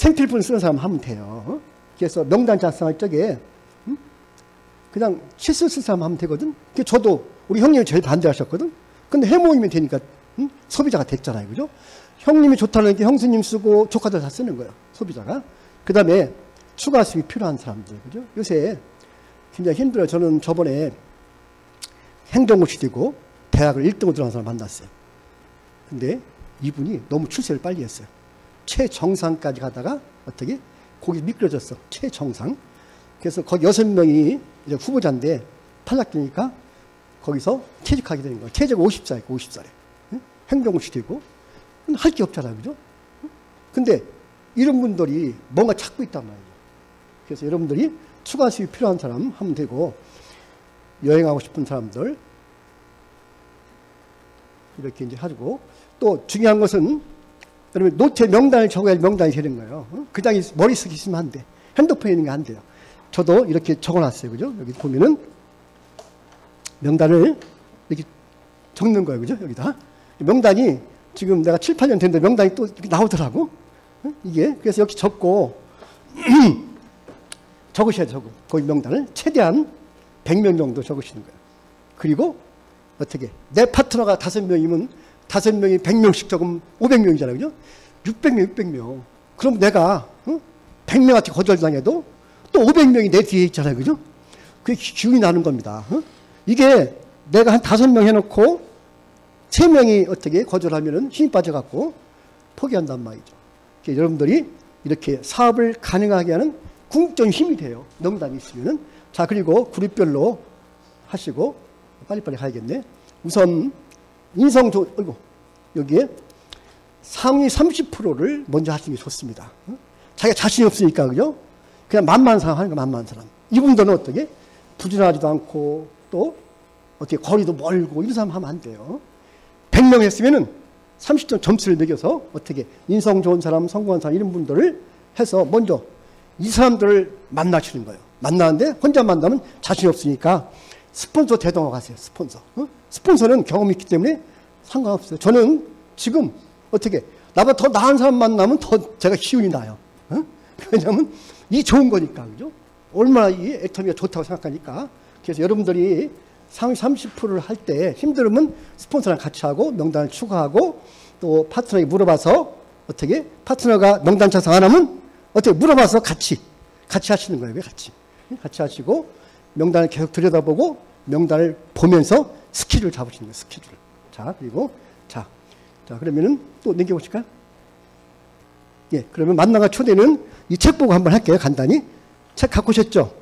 생필품 쓰는 사람 하면 돼요. 어? 그래서 명단 작성할 적에, 음? 그냥 실수 쓸 사람 하면 되거든? 그 저도 우리 형님이 제일 반대하셨거든? 근데 해모이면 되니까, 음? 소비자가 됐잖아요. 그죠? 형님이 좋다는 게 형수님 쓰고 조카들 다 쓰는 거예요. 소비자가. 그 다음에 추가 수입이 필요한 사람들. 그죠? 요새 굉장히 힘들어요. 저는 저번에 행정고시 되고 대학을 1등으로 들어간 사람 만났어요. 근데 이분이 너무 출세를 빨리 했어요. 최정상까지 가다가 어떻게 거기 미끄러졌어. 최정상. 그래서 거기 여섯 명이 이제 후보자인데 탈락되니까 거기서 퇴직하게 되는 거예요. 퇴직 50살에 50살에. 행정고시 되고 할 게 없잖아요. 그죠? 근데 이런 분들이 뭔가 찾고 있단 말이에요. 그래서 여러분들이 추가 수입 필요한 사람 하면 되고 여행하고 싶은 사람들 이렇게 이제 하고 또 중요한 것은 여러분 노트에 명단을 적어야 명단이 되는 거예요. 어? 그냥 머릿속에 있으면 안 돼. 핸드폰에 있는 게 안 돼요. 저도 이렇게 적어놨어요. 그죠? 여기 보면은 명단을 이렇게 적는 거예요. 그죠? 여기다. 명단이 지금 내가 7, 8년 됐는데 명단이 또 나오더라고. 어? 이게. 그래서 여기 적고 <clears throat> 적으셔야 돼, 적고. 거기 명단을 최대한 100명 정도 적으시는 거예요. 그리고 어떻게? 내 파트너가 다섯 명이면 다섯 명이 100명씩 적으면 500명이잖아요. 그죠? 600명, 600명. 그럼 내가 어? 100명한테 거절당해도 또 500명이 내 뒤에 있잖아요. 그죠? 그게 기운이 나는 겁니다. 어? 이게 내가 한 다섯 명 해놓고 세 명이 어떻게 거절하면은 힘이 빠져갖고 포기한단 말이죠. 여러분들이 이렇게 사업을 가능하게 하는 궁극적인 힘이 돼요. 명단이 있으면은. 자, 그리고 그룹별로 하시고 빨리빨리 가야겠네. 우선 인성 조, 어이구, 여기에 상위 30%를 먼저 하시는 게 좋습니다. 자기가 자신이 없으니까, 그죠? 그냥 만만 사람 하는 거, 만만 사람. 이분들은 어떻게? 부진하지도 않고, 또, 어떻게 거리도 멀고, 이런 사람 하면 안 돼요. 100명 했으면은 30점 점수를 매겨서 어떻게 인성 좋은 사람, 성공한 사람, 이런 분들을 해서 먼저 이 사람들을 만나시는 거예요. 만나는데 혼자 만나면 자신이 없으니까 스폰서 대동하고 가세요. 스폰서. 어? 스폰서는 경험이 있기 때문에 상관없어요. 저는 지금 어떻게 나보다 더 나은 사람 만나면 더 제가 기운이 나요. 어? 왜냐하면 이 좋은 거니까 그죠? 얼마나 이 애터미가 좋다고 생각하니까 그래서 여러분들이 상위 30%를 할 때 힘들으면 스폰서랑 같이 하고 명단을 추가하고 또 파트너에게 물어봐서 어떻게 파트너가 명단 작성 안 하면 어떻게 물어봐서 같이 같이 하시는 거예요. 왜 같이 같이 하시고 명단을 계속 들여다보고 명단을 보면서 스케줄 잡으시는 거예요. 스케줄. 자 그리고 자, 자 그러면은 또 넘겨보실까요? 예, 그러면 만나가 초대는 이 책 보고 한번 할게요. 간단히 책 갖고 오셨죠?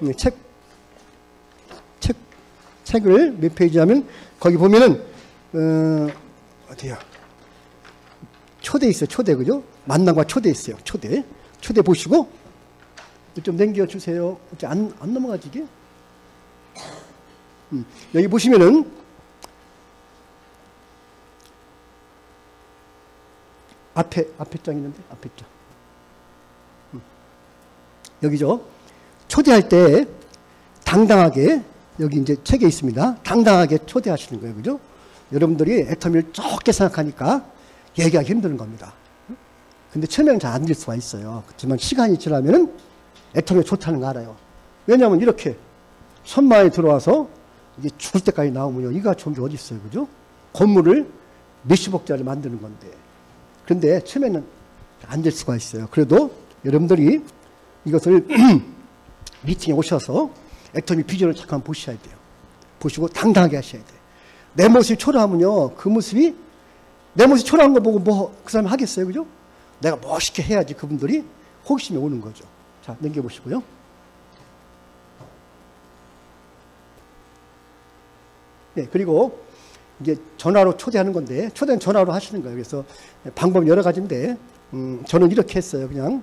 네. 책, 책, 책을 몇 페이지 하면 거기 보면은 어, 어디야? 초대 있어요. 초대 그죠? 만남과 초대 있어요. 초대. 초대 보시고 좀 넘겨 주세요. 안, 안 넘어가지 이게? 음, 여기 보시면은 앞에 앞에 장 있는데 앞에 장. 음. 여기죠. 초대할 때 당당하게 여기 이제 책에 있습니다. 당당하게 초대하시는 거예요. 그죠? 여러분들이 애터미를 적게 생각하니까 얘기하기 힘드는 겁니다. 근데 처음에는 잘안 될 수가 있어요. 그렇지만 시간이 지나면은 애터미가 좋다는 거 알아요. 왜냐하면 이렇게 선마에 들어와서 이게 죽을 때까지 나오면요. 이가 좋은 게 어디 있어요. 그죠? 건물을 몇십억짜리 만드는 건데. 그런데 처음에는 안 될 수가 있어요. 그래도 여러분들이 이것을 <clears throat> 미팅에 오셔서 애터미 비전을 잠깐 보셔야 돼요. 보시고 당당하게 하셔야 돼요. 내 모습이 초라하면요. 그 모습이 내 모습이 초라한 거 보고 뭐 그 사람이 하겠어요. 그죠? 내가 멋있게 해야지 그분들이 호기심이 오는 거죠. 자, 넘겨보시고요. 네, 그리고 이제 전화로 초대하는 건데, 초대는 전화로 하시는 거예요. 그래서 방법 여러 가지인데, 음, 저는 이렇게 했어요. 그냥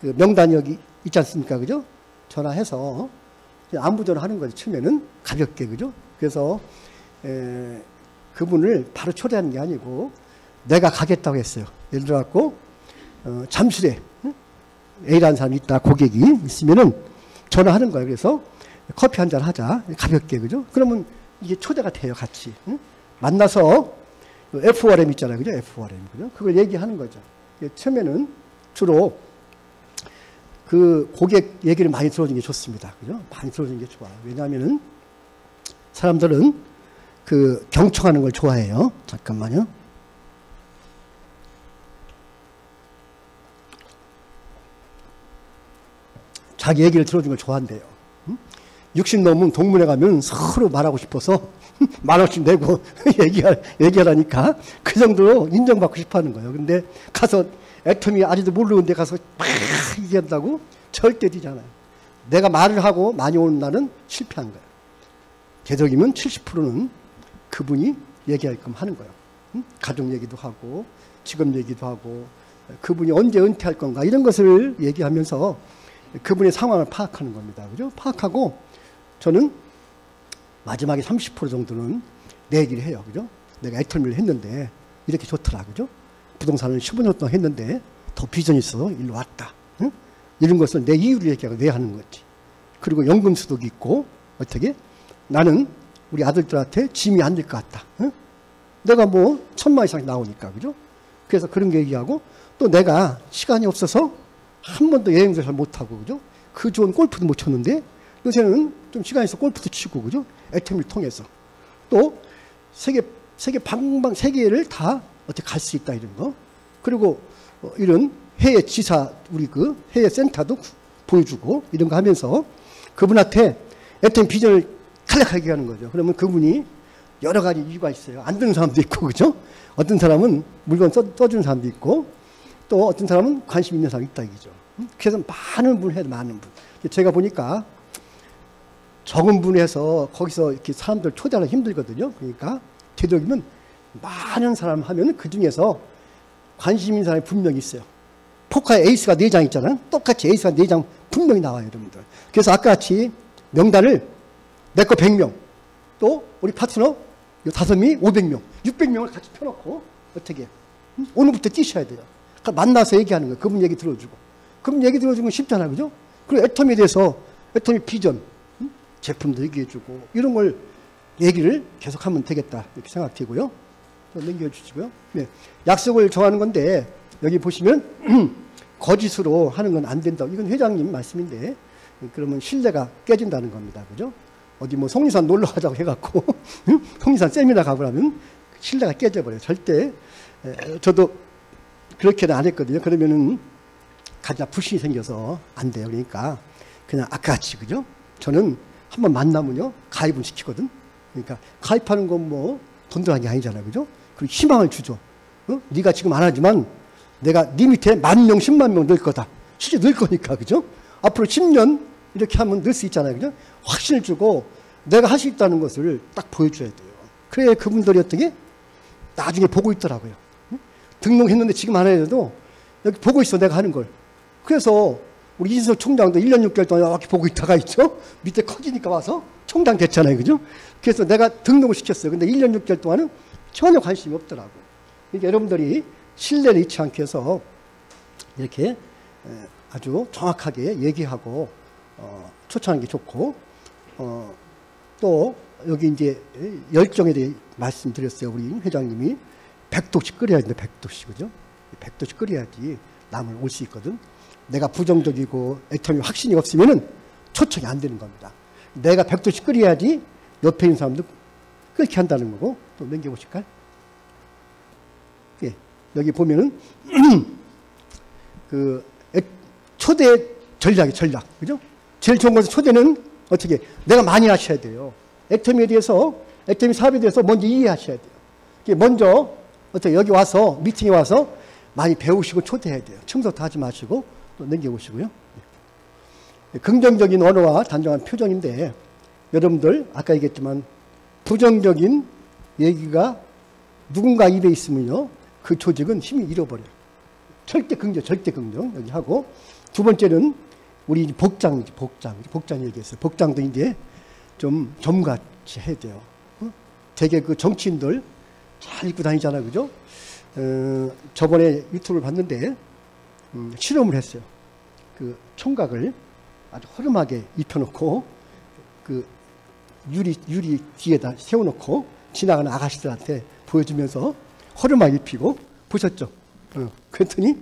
그 명단 여기 있지 않습니까? 그죠? 전화해서 안부 전화 하는 거죠. 처음에는 가볍게, 그죠? 그래서 에, 그분을 바로 초대하는 게 아니고, 내가 가겠다고 했어요. 예를 들어갖고, 어, 잠실에 A라는 사람이 있다, 고객이 있으면은 전화하는 거예요. 그래서 커피 한 잔 하자. 가볍게, 그죠? 그러면 이게 초대가 돼요, 같이. 응? 만나서 FRM 있잖아요. 그죠? FRM. 그죠? 그걸 얘기하는 거죠. 처음에는 주로 그 고객 얘기를 많이 들어주는 게 좋습니다. 그죠? 많이 들어주는 게 좋아요. 왜냐하면은 사람들은 그 경청하는 걸 좋아해요. 잠깐만요. 자기 얘기를 들어주는 걸 좋아한대요. 60 넘으면 동문회 가면 서로 말하고 싶어서 <laughs> 만 원씩 내고 <laughs> 얘기할, 얘기하라니까 그 정도로 인정받고 싶어 하는 거예요. 근데 가서 애텀이 아직도 모르는데 가서 막 얘기한다고 절대 되잖아요. 내가 말을 하고 많이 오는 날은 실패한 거예요. 개덕이면 70%는 그분이 얘기할 끔 하는 거예요. 응? 가족 얘기도 하고 직업 얘기도 하고 그분이 언제 은퇴할 건가 이런 것을 얘기하면서 그분의 상황을 파악하는 겁니다. 그죠? 파악하고 저는 마지막에 30% 정도는 내 얘기를 해요. 그죠? 내가 애터미를 했는데 이렇게 좋더라. 그죠? 부동산을 15년 동안 했는데 더 비전이 있어. 일로 왔다. 응? 이런 것을 내 이유를 얘기하고 왜 하는 거지. 그리고 연금수도 있고 어떻게? 나는 우리 아들들한테 짐이 안 될 것 같다. 응? 내가 뭐 천만 이상 나오니까. 그죠? 그래서 그런 거 얘기하고 또 내가 시간이 없어서 한 번도 여행도 잘 못하고. 그죠? 그 좋은 골프도 못 쳤는데 요새는 좀 시간이 있어 골프도 치고. 그죠? 애템을 통해서. 또 세계, 세계 방방, 세계를 다 어떻게 갈 수 있다 이런 거. 그리고 어, 이런 해외 지사, 우리 그 해외 센터도 보여주고 이런 거 하면서 그분한테 애템 비전을 탈락하게 하는 거죠. 그러면 그분이 여러 가지 이유가 있어요. 안 듣는 사람도 있고, 그죠? 어떤 사람은 물건 써, 써주는 사람도 있고, 또 어떤 사람은 관심 있는 사람이 있다, 이거죠. 그래서 많은 분 해도 많은 분. 제가 보니까 적은 분에서 거기서 이렇게 사람들 초대하기 힘들거든요. 그러니까 되도록이면 많은 사람 하면 그 중에서 관심 있는 사람이 분명히 있어요. 포카에 에이스가 4장 있잖아요. 똑같이 에이스가 4장 분명히 나와요, 여러분들. 그래서 아까 같이 명단을 내 거 100명, 또 우리 파트너 다섯 명이 500명, 600명을 같이 펴놓고 어떻게 오늘부터 뛰셔야 돼요. 그러니까 만나서 얘기하는 거예요. 그분 얘기 들어주고. 그분 얘기 들어주면 쉽잖아요, 그죠? 그리고 애텀에 대해서 애텀이 비전, 제품도 얘기해주고 이런 걸 얘기를 계속하면 되겠다 이렇게 생각되고요. 넘겨주시고요. 네. 약속을 정하는 건데 여기 보시면 <clears throat> 거짓으로 하는 건 안 된다. 이건 회장님 말씀인데 그러면 신뢰가 깨진다는 겁니다. 그죠? 어디 뭐 송리산 놀러 가자고 해갖고 <laughs> 송리산 세미나 가보라면 신뢰가 깨져버려요. 절대 저도 그렇게는 안 했거든요. 그러면은 가장 불신이 생겨서 안 돼요. 그러니까 그냥 아까같이 그죠? 저는 한번 만나면요 가입은 시키거든. 그러니까 가입하는 건 뭐 돈 들어간 게 아니잖아요, 그죠? 그리고 희망을 주죠. 어? 네가 지금 안 하지만 내가 네 밑에 만 명, 십만 명 늘 거다. 실제 늘 거니까, 그죠? 앞으로 10년 이렇게 하면 늘 수 있잖아요, 그죠? 확신을 주고 내가 할 수 있다는 것을 딱 보여줘야 돼요. 그래야 그분들이 어떻게 나중에 보고 있더라고요. 등록했는데 지금 안 해도 여기 보고 있어, 내가 하는 걸. 그래서 우리 이진석 총장도 1년 6개월 동안 이렇게 보고 있다가 있죠. 밑에 커지니까 와서 총장 됐잖아요. 그죠? 그래서 내가 등록을 시켰어요. 근데 1년 6개월 동안은 전혀 관심이 없더라고. 그러니까 여러분들이 신뢰를 잃지 않게 해서 이렇게 아주 정확하게 얘기하고 어, 초청하는 게 좋고 어, 또 여기 이제 열정에 대해 말씀드렸어요. 우리 회장님이 100도씩 끓여야 되는데 100도씩 그죠? 100도씩 끓여야지 남을 올 수 있거든. 내가 부정적이고 애텀이 확신이 없으면은 초청이 안 되는 겁니다. 내가 100도씩 끓여야지 옆에 있는 사람도 그렇게 한다는 거고 또 넘겨보실까요? 예, 여기 보면은 <clears throat> 그 초대 전략이 전략 그죠? 제일 좋은 것은 초대는 어떻게 내가 많이 하셔야 돼요. 애텀에 대해서 애텀이 사업에 대해서 먼저 이해하셔야 돼요. 먼저 어떻게 여기 와서 미팅에 와서 많이 배우시고 초대해야 돼요. 청소도 하지 마시고 또 넘겨보시고요. 예. 긍정적인 언어와 단정한 표정인데 여러분들 아까 얘기했지만 부정적인 얘기가 누군가 입에 있으면요 그 조직은 힘이 잃어버려요. 절대 긍정, 절대 긍정 여기 하고 두 번째는 우리 복장, 복장, 복장 얘기했어요. 복장도 이제 좀 점같이 해야 돼요. 어? 되게 그 정치인들 잘 입고 다니잖아요, 그죠? 어, 저번에 유튜브를 봤는데 음, 실험을 했어요. 그 총각을 아주 허름하게 입혀놓고 그 유리 유리 뒤에다 세워놓고 지나가는 아가씨들한테 보여주면서 허름하게 입히고 보셨죠? 어. 그랬더니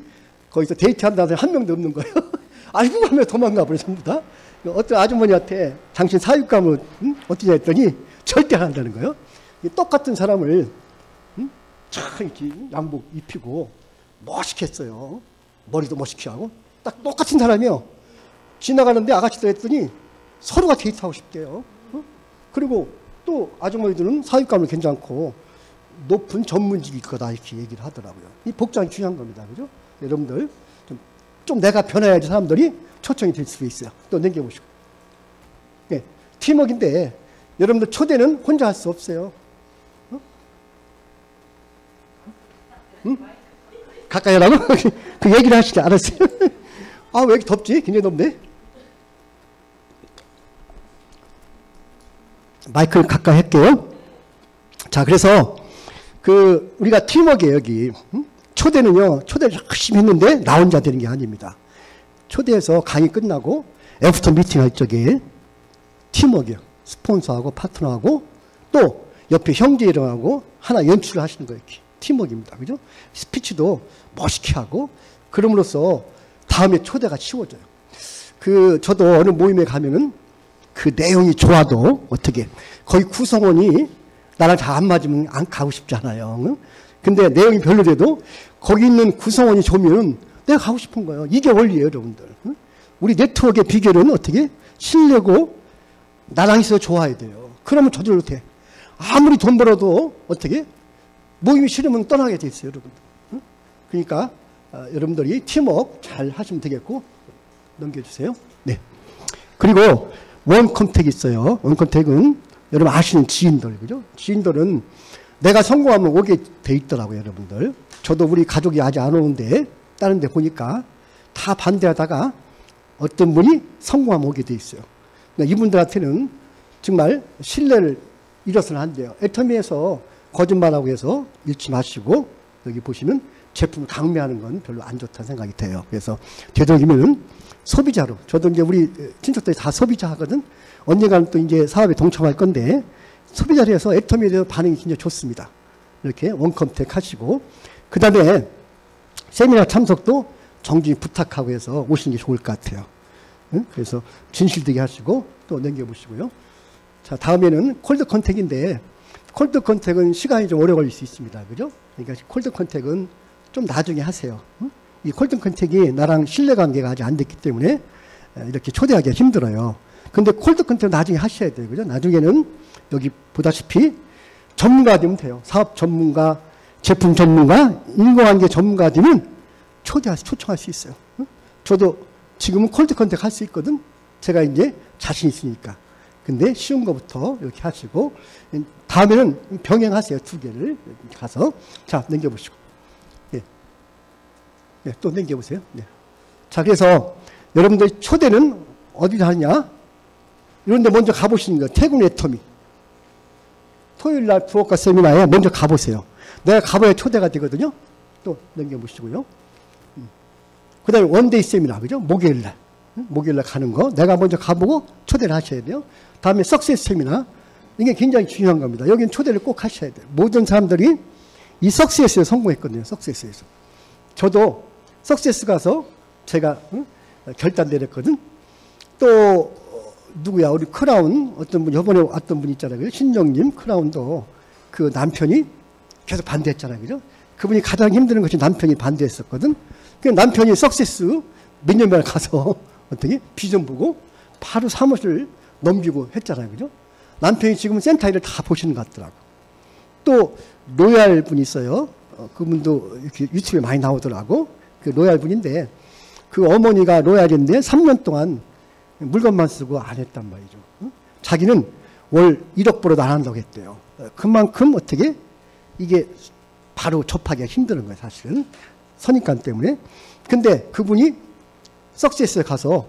거기서 데이트한다는 한 명도 없는 거예요. <laughs> 아이고 하며 도망가 버려 전부 다. 어떤 아주머니한테 당신 사육감은 응? 어떻게 했더니 절대 안 한다는 거예요. 이 똑같은 사람을 응? 참 이렇게 양복 입히고 멋있게 했어요. 머리도 멋있게 하고 딱 똑같은 사람이요. 지나가는데 아가씨들 했더니 서로가 데이트하고 싶대요. 어? 그리고 또 아주머니들은 사육감을 괜찮고 높은 전문직일 거다 이렇게 얘기를 하더라고요. 이 복장이 중요한 겁니다. 그죠? 여러분들 좀, 좀 내가 변해야지 사람들이 초청이 될 수 있어요. 또 넘겨보시고. 네, 팀워크인데 여러분들 초대는 혼자 할 수 없어요. 어? 응? 가까이 하라고? <laughs> 그 얘기를 하시지 알았어요. <laughs> 아, 왜 이렇게 덥지? 굉장히 덥네. 마이크를 가까이 할게요. 자, 그래서 그 우리가 팀워크예요, 여기. 응? 초대는요, 초대를 열심히 했는데 나 혼자 되는 게 아닙니다. 초대해서 강의 끝나고 after meeting 할 적에 팀워크요. 스폰서하고 파트너하고 또 옆에 형제들하고 하나 연출을 하시는 거예요. 팀워크입니다. 그죠? 스피치도 멋있게 하고 그럼으로써 다음에 초대가 쉬워져요. 그 저도 어느 모임에 가면은 그 내용이 좋아도 어떻게 거의 구성원이 나랑 잘안 맞으면 안 가고 싶지 않아요. 근데 내용이 별로돼도 거기 있는 구성원이 좋으면 내가 가고 싶은 거예요. 이게 원리예요, 여러분들. 우리 네트워크의 비결은 어떻게? 신뢰고 나랑 있어 좋아야 돼요. 그러면 저절로 돼. 아무리 돈 벌어도 어떻게? 모임이 싫으면 떠나게 돼 있어요, 여러분들. 그러니까 어, 여러분들이 팀워크 잘 하시면 되겠고 넘겨주세요. 네. 그리고 원 컨택이 있어요. warm contact은 여러분 아시는 지인들, 그죠? 지인들은 내가 성공하면 오게 돼 있더라고요, 여러분들. 저도 우리 가족이 아직 안 오는데 다른 데 보니까 다 반대하다가 어떤 분이 성공하면 오게 돼 있어요. 그러니까 이분들한테는 정말 신뢰를 잃어서는 안 돼요. 애터미에서 거짓말하고 해서 잃지 마시고 여기 보시면 제품을 강매하는 건 별로 안 좋다는 생각이 돼요. 그래서 되도록이면 소비자로 저도 이제 우리 친척들이 다 소비자 하거든. 언젠가는 또 이제 사업에 동참할 건데 소비자로 해서 애터미에 대해서 반응이 굉장히 좋습니다. 이렇게 warm contact 하시고 그 다음에 세미나 참석도 정중히 부탁하고 해서 오시는 게 좋을 것 같아요. 그래서 진실되게 하시고 또 넘겨보시고요. 자 다음에는 cold contact인데 cold contact은 시간이 좀 오래 걸릴 수 있습니다. 그죠? 그러니까 cold contact은 좀 나중에 하세요. 이 cold contact이 나랑 신뢰관계가 아직 안 됐기 때문에 이렇게 초대하기가 힘들어요. 근데 cold contact 나중에 하셔야 돼요. 그죠? 나중에는 여기 보다시피 전문가 되면 돼요. 사업 전문가, 제품 전문가, 인간관계 전문가 되면 초대할 수, 초청할 수 있어요. 저도 지금은 cold contact 할 수 있거든. 제가 이제 자신 있으니까. 근데 쉬운 거부터 이렇게 하시고 다음에는 병행하세요. 두 개를 가서 자 넘겨보시고 예. 예, 또 넘겨보세요. 네. 자 그래서 여러분들 초대는 어디서 하냐? 이런데 먼저 가보시는 거예요. 태국 애터미. 토요일 날 부업가 세미나에 먼저 가보세요. 내가 가봐야 초대가 되거든요. 또 넘겨보시고요. 그 다음에 one-day 세미나, 그죠? 목요일 날. 목요일 날 가는 거. 내가 먼저 가보고 초대를 하셔야 돼요. 다음에 success 세미나. 이게 굉장히 중요한 겁니다. 여기는 초대를 꼭 하셔야 돼요. 모든 사람들이 이 석세스에 성공했거든요. 석세스에서. 저도 석세스 가서 제가 응? 결단 내렸거든. 또 누구야 우리 크라운 어떤 분 이번에 왔던 분 있잖아요. 신정님 크라운도 그 남편이 계속 반대했잖아요. 그죠? 그분이 가장 힘든 것이 남편이 반대했었거든. 그 남편이 석세스 몇 년 만에 가서 <laughs> 어떻게 비전 보고 바로 사무실 넘기고 했잖아요. 그죠? 남편이 지금 센터 일을 다 보시는 것 같더라고. 또 royal 분이 있어요. 어, 그분도 이렇게 유튜브에 많이 나오더라고. 그 royal 분인데 그 어머니가 royal인데 3년 동안 물건만 쓰고 안 했단 말이죠. 응? 자기는 월 1억 벌어도 안 한다고 했대요. 어, 그만큼 어떻게 이게 바로 접하기가 힘드는 거예요, 사실은. 선입관 때문에. 근데 그분이 success에 가서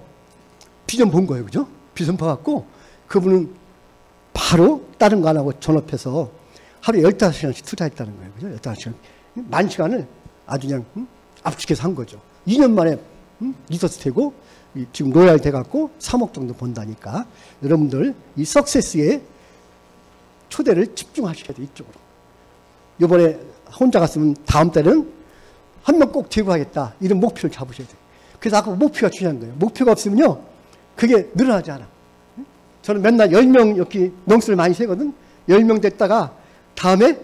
비전 본 거예요, 그죠? 비전 봐갖고 그분은 바로 다른 거 안 하고 전업해서 하루에 15시간씩 투자했다는 거예요, 그죠? 15시간. 만 시간을 아주 그냥 응? 압축해서 한 거죠. 2년 만에 응? 리서치 되고 이 지금 로얄 돼갖고 3억 정도 번다니까 여러분들 이 석세스에 초대를 집중하셔야 돼 이쪽으로. 이번에 혼자 갔으면 다음 달은 한 명 꼭 데리고 가겠다 이런 목표를 잡으셔야 돼. 그래서 아까 목표가 중요한 거예요. 목표가 없으면요 그게 늘어나지 않아. 응? 저는 맨날 10명 여기 명수를 많이 세거든. 10명 됐다가 다음에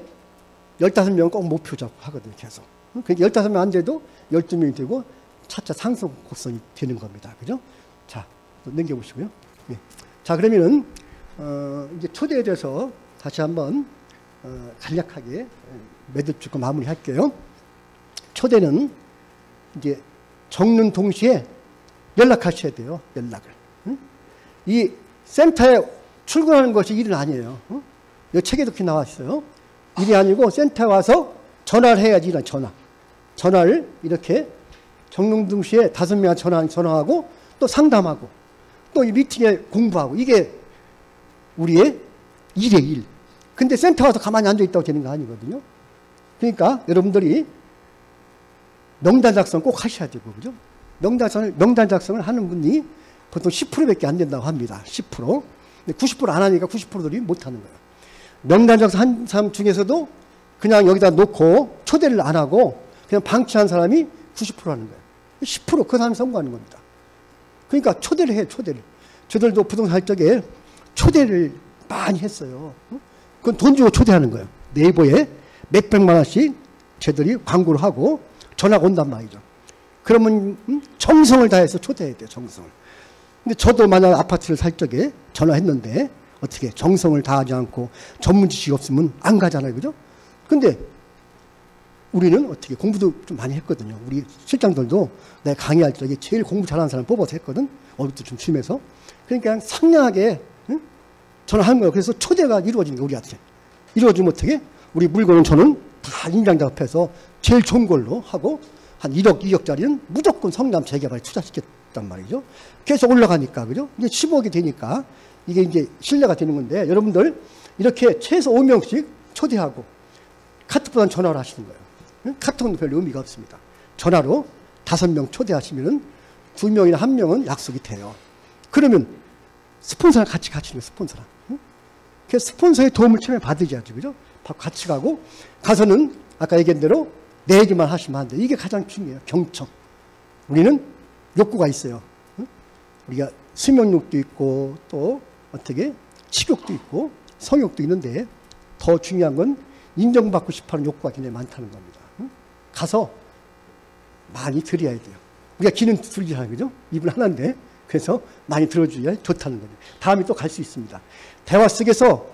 15명 꼭 목표 잡고 하거든 계속. 응? 그러니까 15명 안 돼도 12명이 되고 차차 상승 곡선이 되는 겁니다. 그죠? 자, 또 넘겨보시고요. 예. 자, 그러면은, 어, 이제 초대에 대해서 다시 한번, 어, 간략하게 매듭 짓고 마무리 할게요. 초대는 이제 적는 동시에 연락하셔야 돼요. 연락을. 응? 이 센터에 출근하는 것이 일은 아니에요. 응? 이 책에도 그렇게 나와 있어요. 일이 아니고 센터에 와서 전화를 해야지 일은 전화. 전화를 이렇게 정릉동시에 다섯 명 전화, 전화하고 또 상담하고 또 이 미팅에 공부하고 이게 우리의 일의 일. 근데 센터 와서 가만히 앉아 있다고 되는 거 아니거든요. 그러니까 여러분들이 명단 작성 꼭 하셔야 되고, 그죠? 명단 작성을, 명단 작성을 하는 분이 보통 10%밖에 안 된다고 합니다. 10%. 90%안 하니까 90%들이 못 하는 거예요. 명단 작성한 사람 중에서도 그냥 여기다 놓고 초대를 안 하고 그냥 방치한 사람이 90% 하는 거예요. 10%그 사람이 선거하는 겁니다. 그러니까 초대를 해, 초대를. 저들도 부동산 할 적에 초대를 많이 했어요. 그건 돈 주고 초대하는 거예요. 네이버에 몇백만 원씩 저들이 광고를 하고 전화가 온단 말이죠. 그러면 정성을 다해서 초대해야 돼요, 정성을. 근데 저도 만약 아파트를 살 적에 전화했는데 어떻게 정성을 다하지 않고 전문 지식이 없으면 안 가잖아요, 그죠? 근데 우리는 어떻게 공부도 좀 많이 했거든요. 우리 실장들도 내가 강의할 적에 제일 공부 잘하는 사람 뽑아서 했거든. 어디도 좀 심해서. 그러니까 상냥하게 응? 전화하는 거예요. 그래서 초대가 이루어지는 거예요, 우리한테. 이루어지면 어떻게? 우리 물건은 저는 다 인장 작업해서 제일 좋은 걸로 하고 한 1억, 2억짜리는 무조건 성남 재개발에 투자시켰 단 말이죠. 계속 올라가니까, 그죠? 이제 15억이 되니까 이게 이제 신뢰가 되는 건데 여러분들 이렇게 최소 5명씩 초대하고 카톡보다는 전화로 하시는 거예요. 카톡은 별 의미가 없습니다. 전화로 다섯 명 초대하시면은 두 명이나 한 명은 약속이 돼요. 그러면 스폰서랑 같이 같이 있는 스폰서랑. 그 스폰서의 도움을 처음에 받으셔야죠. 그죠? 같이 가고 가서는 아까 얘기한 대로 내 얘기만 하시면 안 돼. 이게 가장 중요해요. 경청. 우리는 욕구가 있어요. 우리가 수명욕도 있고 또 어떻게 식욕도 있고 성욕도 있는데 더 중요한 건 인정받고 싶어하는 욕구가 굉장히 많다는 겁니다. 가서 많이 드려야 돼요. 우리가 기는 둘이잖아요. 그죠? 이분 하나인데. 그래서 많이 들어줘야 좋다는 거죠. 다음에 또 갈 수 있습니다. 대화 속에서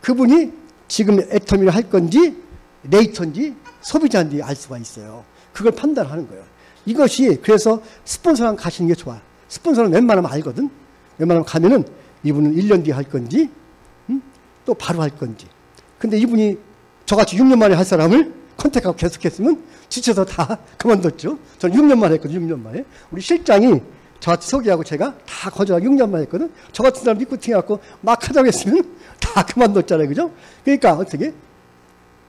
그분이 지금 애터미를 할 건지 레이터인지 소비자인지 알 수가 있어요. 그걸 판단하는 거예요. 이것이 그래서 스폰서랑 가시는 게 좋아. 스폰서는 웬만하면 알거든. 웬만하면 가면은 이분은 1년 뒤에 할 건지 음? 또 바로 할 건지. 근데 이분이 저같이 6년 만에 할 사람을 컨택하고 계속했으면 지쳐서 다 <laughs> 그만뒀죠. 저는 6년 만에 했거든요. 6년 만에. 우리 실장이 저같이 소개하고 제가 다 거절하고 6년 만에 했거든. 저 같은 사람 튀어갖고 막 하자고 했으면 <laughs> 다 그만뒀잖아요. 그죠? 그러니까 어떻게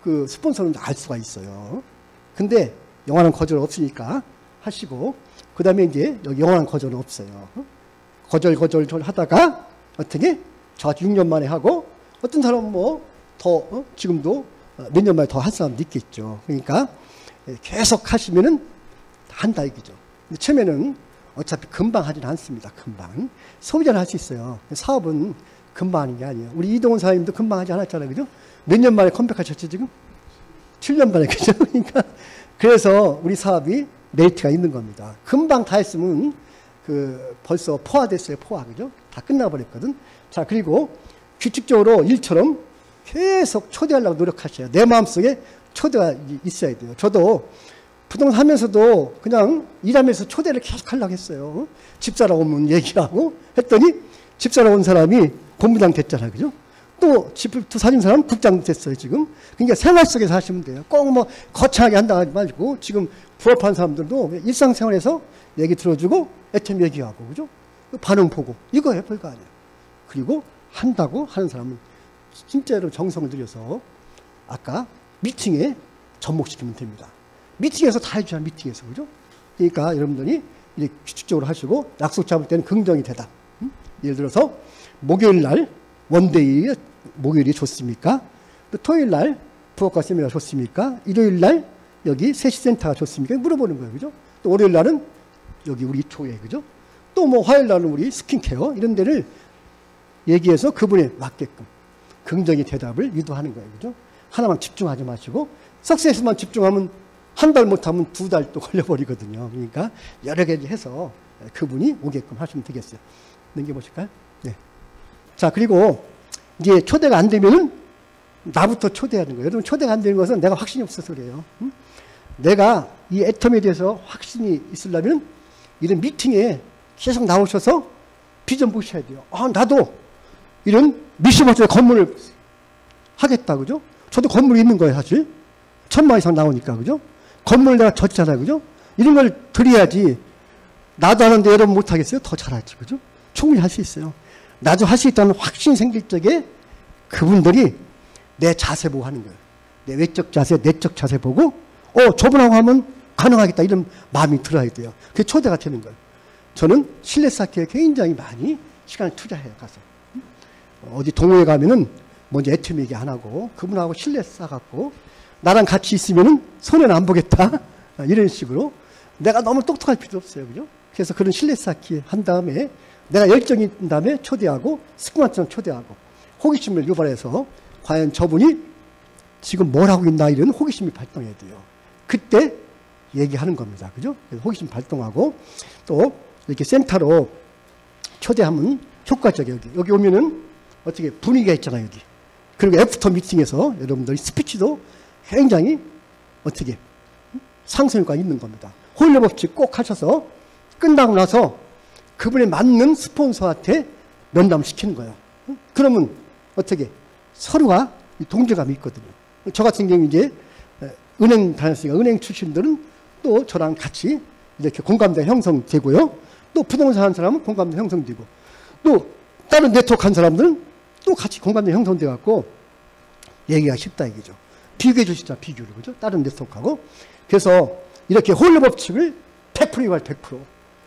그 스폰서는 알 수가 있어요. 근데 영원한 거절 없으니까 하시고 그 다음에 이제 영원한 거절은 없어요. 거절 거절 절 하다가 어떻게 저같이 6년 만에 하고 어떤 사람은 뭐더 어? 지금도 몇 년 만에 더 한 사람도 있겠죠. 그러니까 계속 하시면은 한다. 근데 처음에는 어차피 금방 하지는 않습니다. 금방. 소비자는 할 수 있어요. 사업은 금방 하는 게 아니에요. 우리 이동훈 사장님도 금방 하지 않았잖아요. 그죠? 몇 년 만에 컴백하셨죠, 지금? 7년 만에, 그죠? <laughs> 그러니까, 그래서 우리 사업이 메리트가 있는 겁니다. 금방 다 했으면 그 벌써 포화됐어요, 포화. 그죠? 다 끝나버렸거든. 자, 그리고 규칙적으로 일처럼 계속 초대하려고 노력하셔요. 내 마음속에 초대가 있어야 돼요. 저도 부동산 하면서도 그냥 일하면서 초대를 계속 하려고 했어요. 집사람 오면 얘기하고 했더니 집사람 온 사람이 본부장 됐잖아요. 그죠? 또 집부터 사진 사람 국장 됐어요, 지금. 그러니까 생활 속에서 하시면 돼요. 꼭 뭐 거창하게 한다 하지 말고 지금 부업한 사람들도 일상생활에서 얘기 들어주고 애템 얘기하고, 그죠? 반응 보고. 이거 해볼 거 아니에요. 그리고 한다고 하는 사람은 진짜로 정성을 들여서 아까 미팅에 접목시키면 됩니다. 미팅에서 다 해주잖아요. 미팅에서. 그죠? 그러니까 여러분들이 이렇게 규칙적으로 하시고 약속 잡을 때는 긍정의 대답. 음? 예를 들어서 목요일 날 one-day 목요일이 좋습니까? 또 토요일 날 부업가 세미나가 좋습니까? 일요일 날 여기 세시센터가 좋습니까? 물어보는 거예요. 그죠? 또 월요일 날은 여기 우리 조회. 그죠? 또 뭐 화요일 날은 우리 스킨케어 이런 데를 얘기해서 그분에 맞게끔 긍정의 대답을 유도하는 거예요. 그죠? 하나만 집중하지 마시고 석세스만 집중하면 한 달 못하면 두 달 또 <laughs> 걸려버리거든요. 그러니까 여러 가지 해서 그분이 오게끔 하시면 되겠어요. 넘겨보실까요? 네. 자, 그리고 이제 초대가 안 되면은 나부터 초대하는 거예요. 여러분, 초대가 안 되는 것은 내가 확신이 없어서 그래요. 응? 내가 이 애텀에 대해서 확신이 있으려면 이런 미팅에 계속 나오셔서 비전 보셔야 돼요. 아, 나도 이런 미시버스의 건물을 하겠다, 그죠? 저도 건물이 있는 거예요, 사실. 천만 이상 나오니까, 그죠? 건물 내가 졌잖아요, 그죠? 이런 걸 드려야지. 나도 하는데 여러분 못하겠어요? 더 잘하지, 그죠? 충분히 할 수 있어요. 나도 할 수 있다는 확신이 생길 적에 그분들이 내 자세 보고 하는 거예요. 내 외적 자세, 내적 자세 보고, 어, 저분하고 하면 가능하겠다. 이런 마음이 들어야 돼요. 그게 초대가 되는 거예요. 저는 실내 쌓기에 굉장히 많이 시간을 투자해요, 가서. 어디 동호회 가면은 먼저 애텀 얘기 안 하고 그분하고 신뢰 쌓아갖고 나랑 같이 있으면은 손해는 안 보겠다 <laughs> 이런 식으로 내가 너무 똑똑할 필요 없어요 그죠 그래서 그런 신뢰 쌓기 한 다음에 내가 열정이 있는 다음에 초대하고 스쿠마처럼 초대하고 호기심을 유발해서 과연 저분이 지금 뭘 하고 있나 이런 호기심이 발동해야 돼요 그때 얘기하는 겁니다 그죠 호기심 발동하고 또 이렇게 센터로 초대하면 효과적이에요 여기 여기 오면은 어떻게 분위기가 있잖아요 여기 그리고 after meeting에서 여러분들이 스피치도 굉장히 어떻게 상승효과 있는 겁니다. 홀려 법칙 꼭 하셔서 끝나고 나서 그분에 맞는 스폰서한테 면담시키는 거예요. 그러면 어떻게 서로가 동질감이 있거든요. 저 같은 경우 이제 은행 다녔으니까 은행 출신들은 또 저랑 같이 이렇게 공감대 형성되고요. 또 부동산 하는 사람은 공감대 형성되고 또 다른 네트워크 한 사람들은 또 같이 공감대 형성돼 갖고 얘기가 쉽다 얘기죠. 비교해 주시자 비교를 그죠? 다른 네트워크하고 그래서 이렇게 홀로 법칙을 100% 이발 100%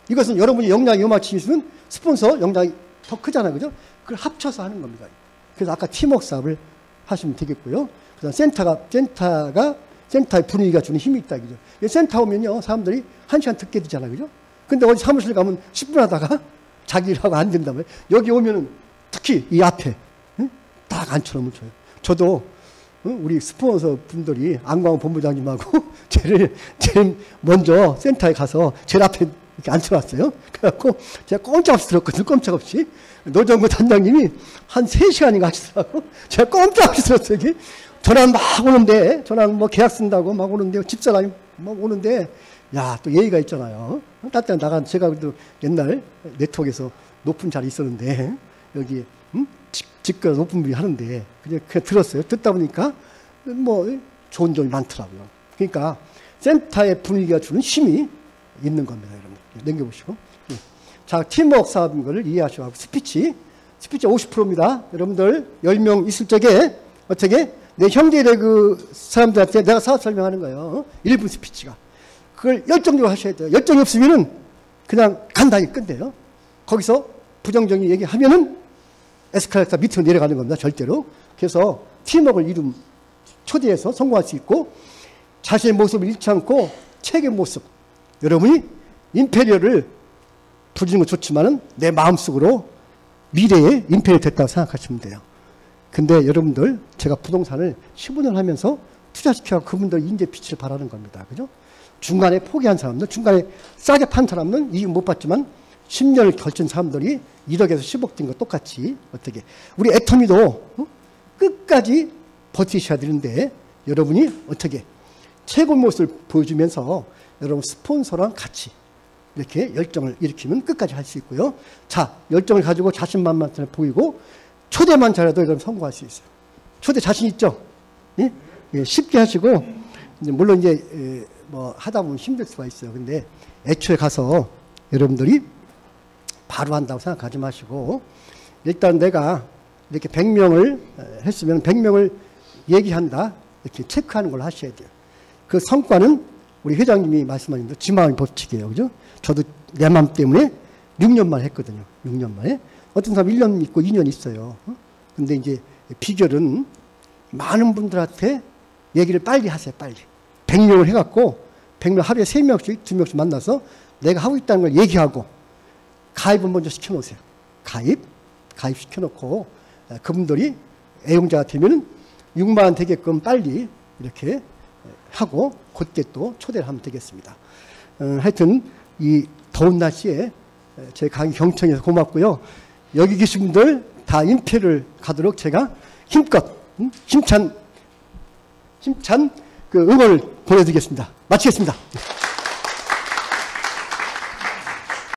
이것은 여러분이 역량이 요만치 있으면 스폰서 역량이 더 크잖아요 그죠? 그걸 합쳐서 하는 겁니다. 그래서 아까 팀워크 사업을 하시면 되겠고요. 그다음 센터가 센터가 센터의 분위기가 주는 힘이 있다 이죠. 센터 오면요 사람들이 한 시간 듣게 되잖아요 그죠? 근데 어디 사무실 가면 10분 하다가 <laughs> 자기 일하고 안 된다면 여기 오면은 특히 이 앞에 딱 앉혀놓으면 좋아요. 저도 우리 스폰서 분들이 안광 본부장님하고 <laughs> 제일 제일 먼저 센터에 가서 제일 앞에 이렇게 앉혀놨어요. 그래갖고 제가 꼼짝없이 들었거든요. 꼼짝없이. 노정구 단장님이 한 3시간인가 하시더라고. <laughs> 제가 꼼짝없이 들었어요. 이게. 전화 막 오는데, 전화 뭐 계약 쓴다고 막 오는데, 집사람이 막 오는데, 야, 또 예의가 있잖아요. 따뜻 나간, 제가 그래도 옛날 네트워크에서 높은 자리 있었는데, 여기, 음? 직급 높은 분이 하는데 그냥, 그냥 들었어요. 듣다 보니까 뭐 좋은 점이 많더라고요. 그러니까 센터의 분위기가 주는 힘이 있는 겁니다, 여러분. 넘겨보시고. 예. 자, 팀워크 사업인 것을 이해하시고 스피치. 스피치 50%입니다. 여러분들 10명 있을 적에 어떻게 내 형제의 그 사람들한테 내가 사업 설명하는 거예요. 1분 스피치가. 그걸 열정적으로 하셔야 돼요. 열정이 없으면은 그냥 간단히 끝내요. 거기서 부정적인 얘기하면은 에스컬레이터 밑으로 내려가는 겁니다. 절대로. 그래서 팀워크를 이룸 초대해서 성공할 수 있고 자신의 모습을 잃지 않고 책의 모습. 여러분이 임페리얼을 부르는 건 좋지만은 내 마음속으로 미래의 임페리얼 됐다고 생각하시면 돼요. 근데 여러분들 제가 부동산을 15년 하면서 투자시켜 그분들 인재 빛을 바라는 겁니다. 그죠? 중간에 포기한 사람들, 중간에 싸게 판 사람은 이익 못 받지만 10년을 걸친 사람들이 1억에서 10억 된거 똑같이 어떻게 우리 애터미도 어? 끝까지 버티셔야 되는데 여러분이 어떻게 최고 모습을 보여주면서 여러분 스폰서랑 같이 이렇게 열정을 일으키면 끝까지 할 수 있고요. 자, 열정을 가지고 자신만만을 보이고 초대만 잘해도 여러분 성공할 수 있어요. 초대 자신 있죠? 예? 예, 쉽게 하시고 물론 이제 뭐 하다 보면 힘들 수가 있어요. 근데 애초에 가서 여러분들이 바로 한다고 생각하지 마시고 일단 내가 이렇게 100명을 했으면 100명을 얘기한다 이렇게 체크하는 걸 하셔야 돼요. 그 성과는 우리 회장님이 말씀하신 대로 지마의 법칙이에요. 그죠? 저도 내 맘 때문에 6년 만에 했거든요. 6년 만에. 어떤 사람 1년 있고 2년 있어요. 어? 근데 이제 비결은 많은 분들한테 얘기를 빨리 하세요, 빨리. 100명을 해갖고, 100명 하루에 3명씩, 2명씩 만나서 내가 하고 있다는 걸 얘기하고, 가입을 먼저 시켜놓으세요. 가입, 가입 시켜놓고, 에, 그분들이 애용자가 되면 6만 원 되게끔 빨리 이렇게 하고, 그때 또 초대를 하면 되겠습니다. 어, 하여튼, 이 더운 날씨에 제 강의 경청해서 고맙고요. 여기 계신 분들 다 임패를 가도록 제가 힘껏 음, 힘찬 힘찬 그 응원을 보내드리겠습니다. 마치겠습니다.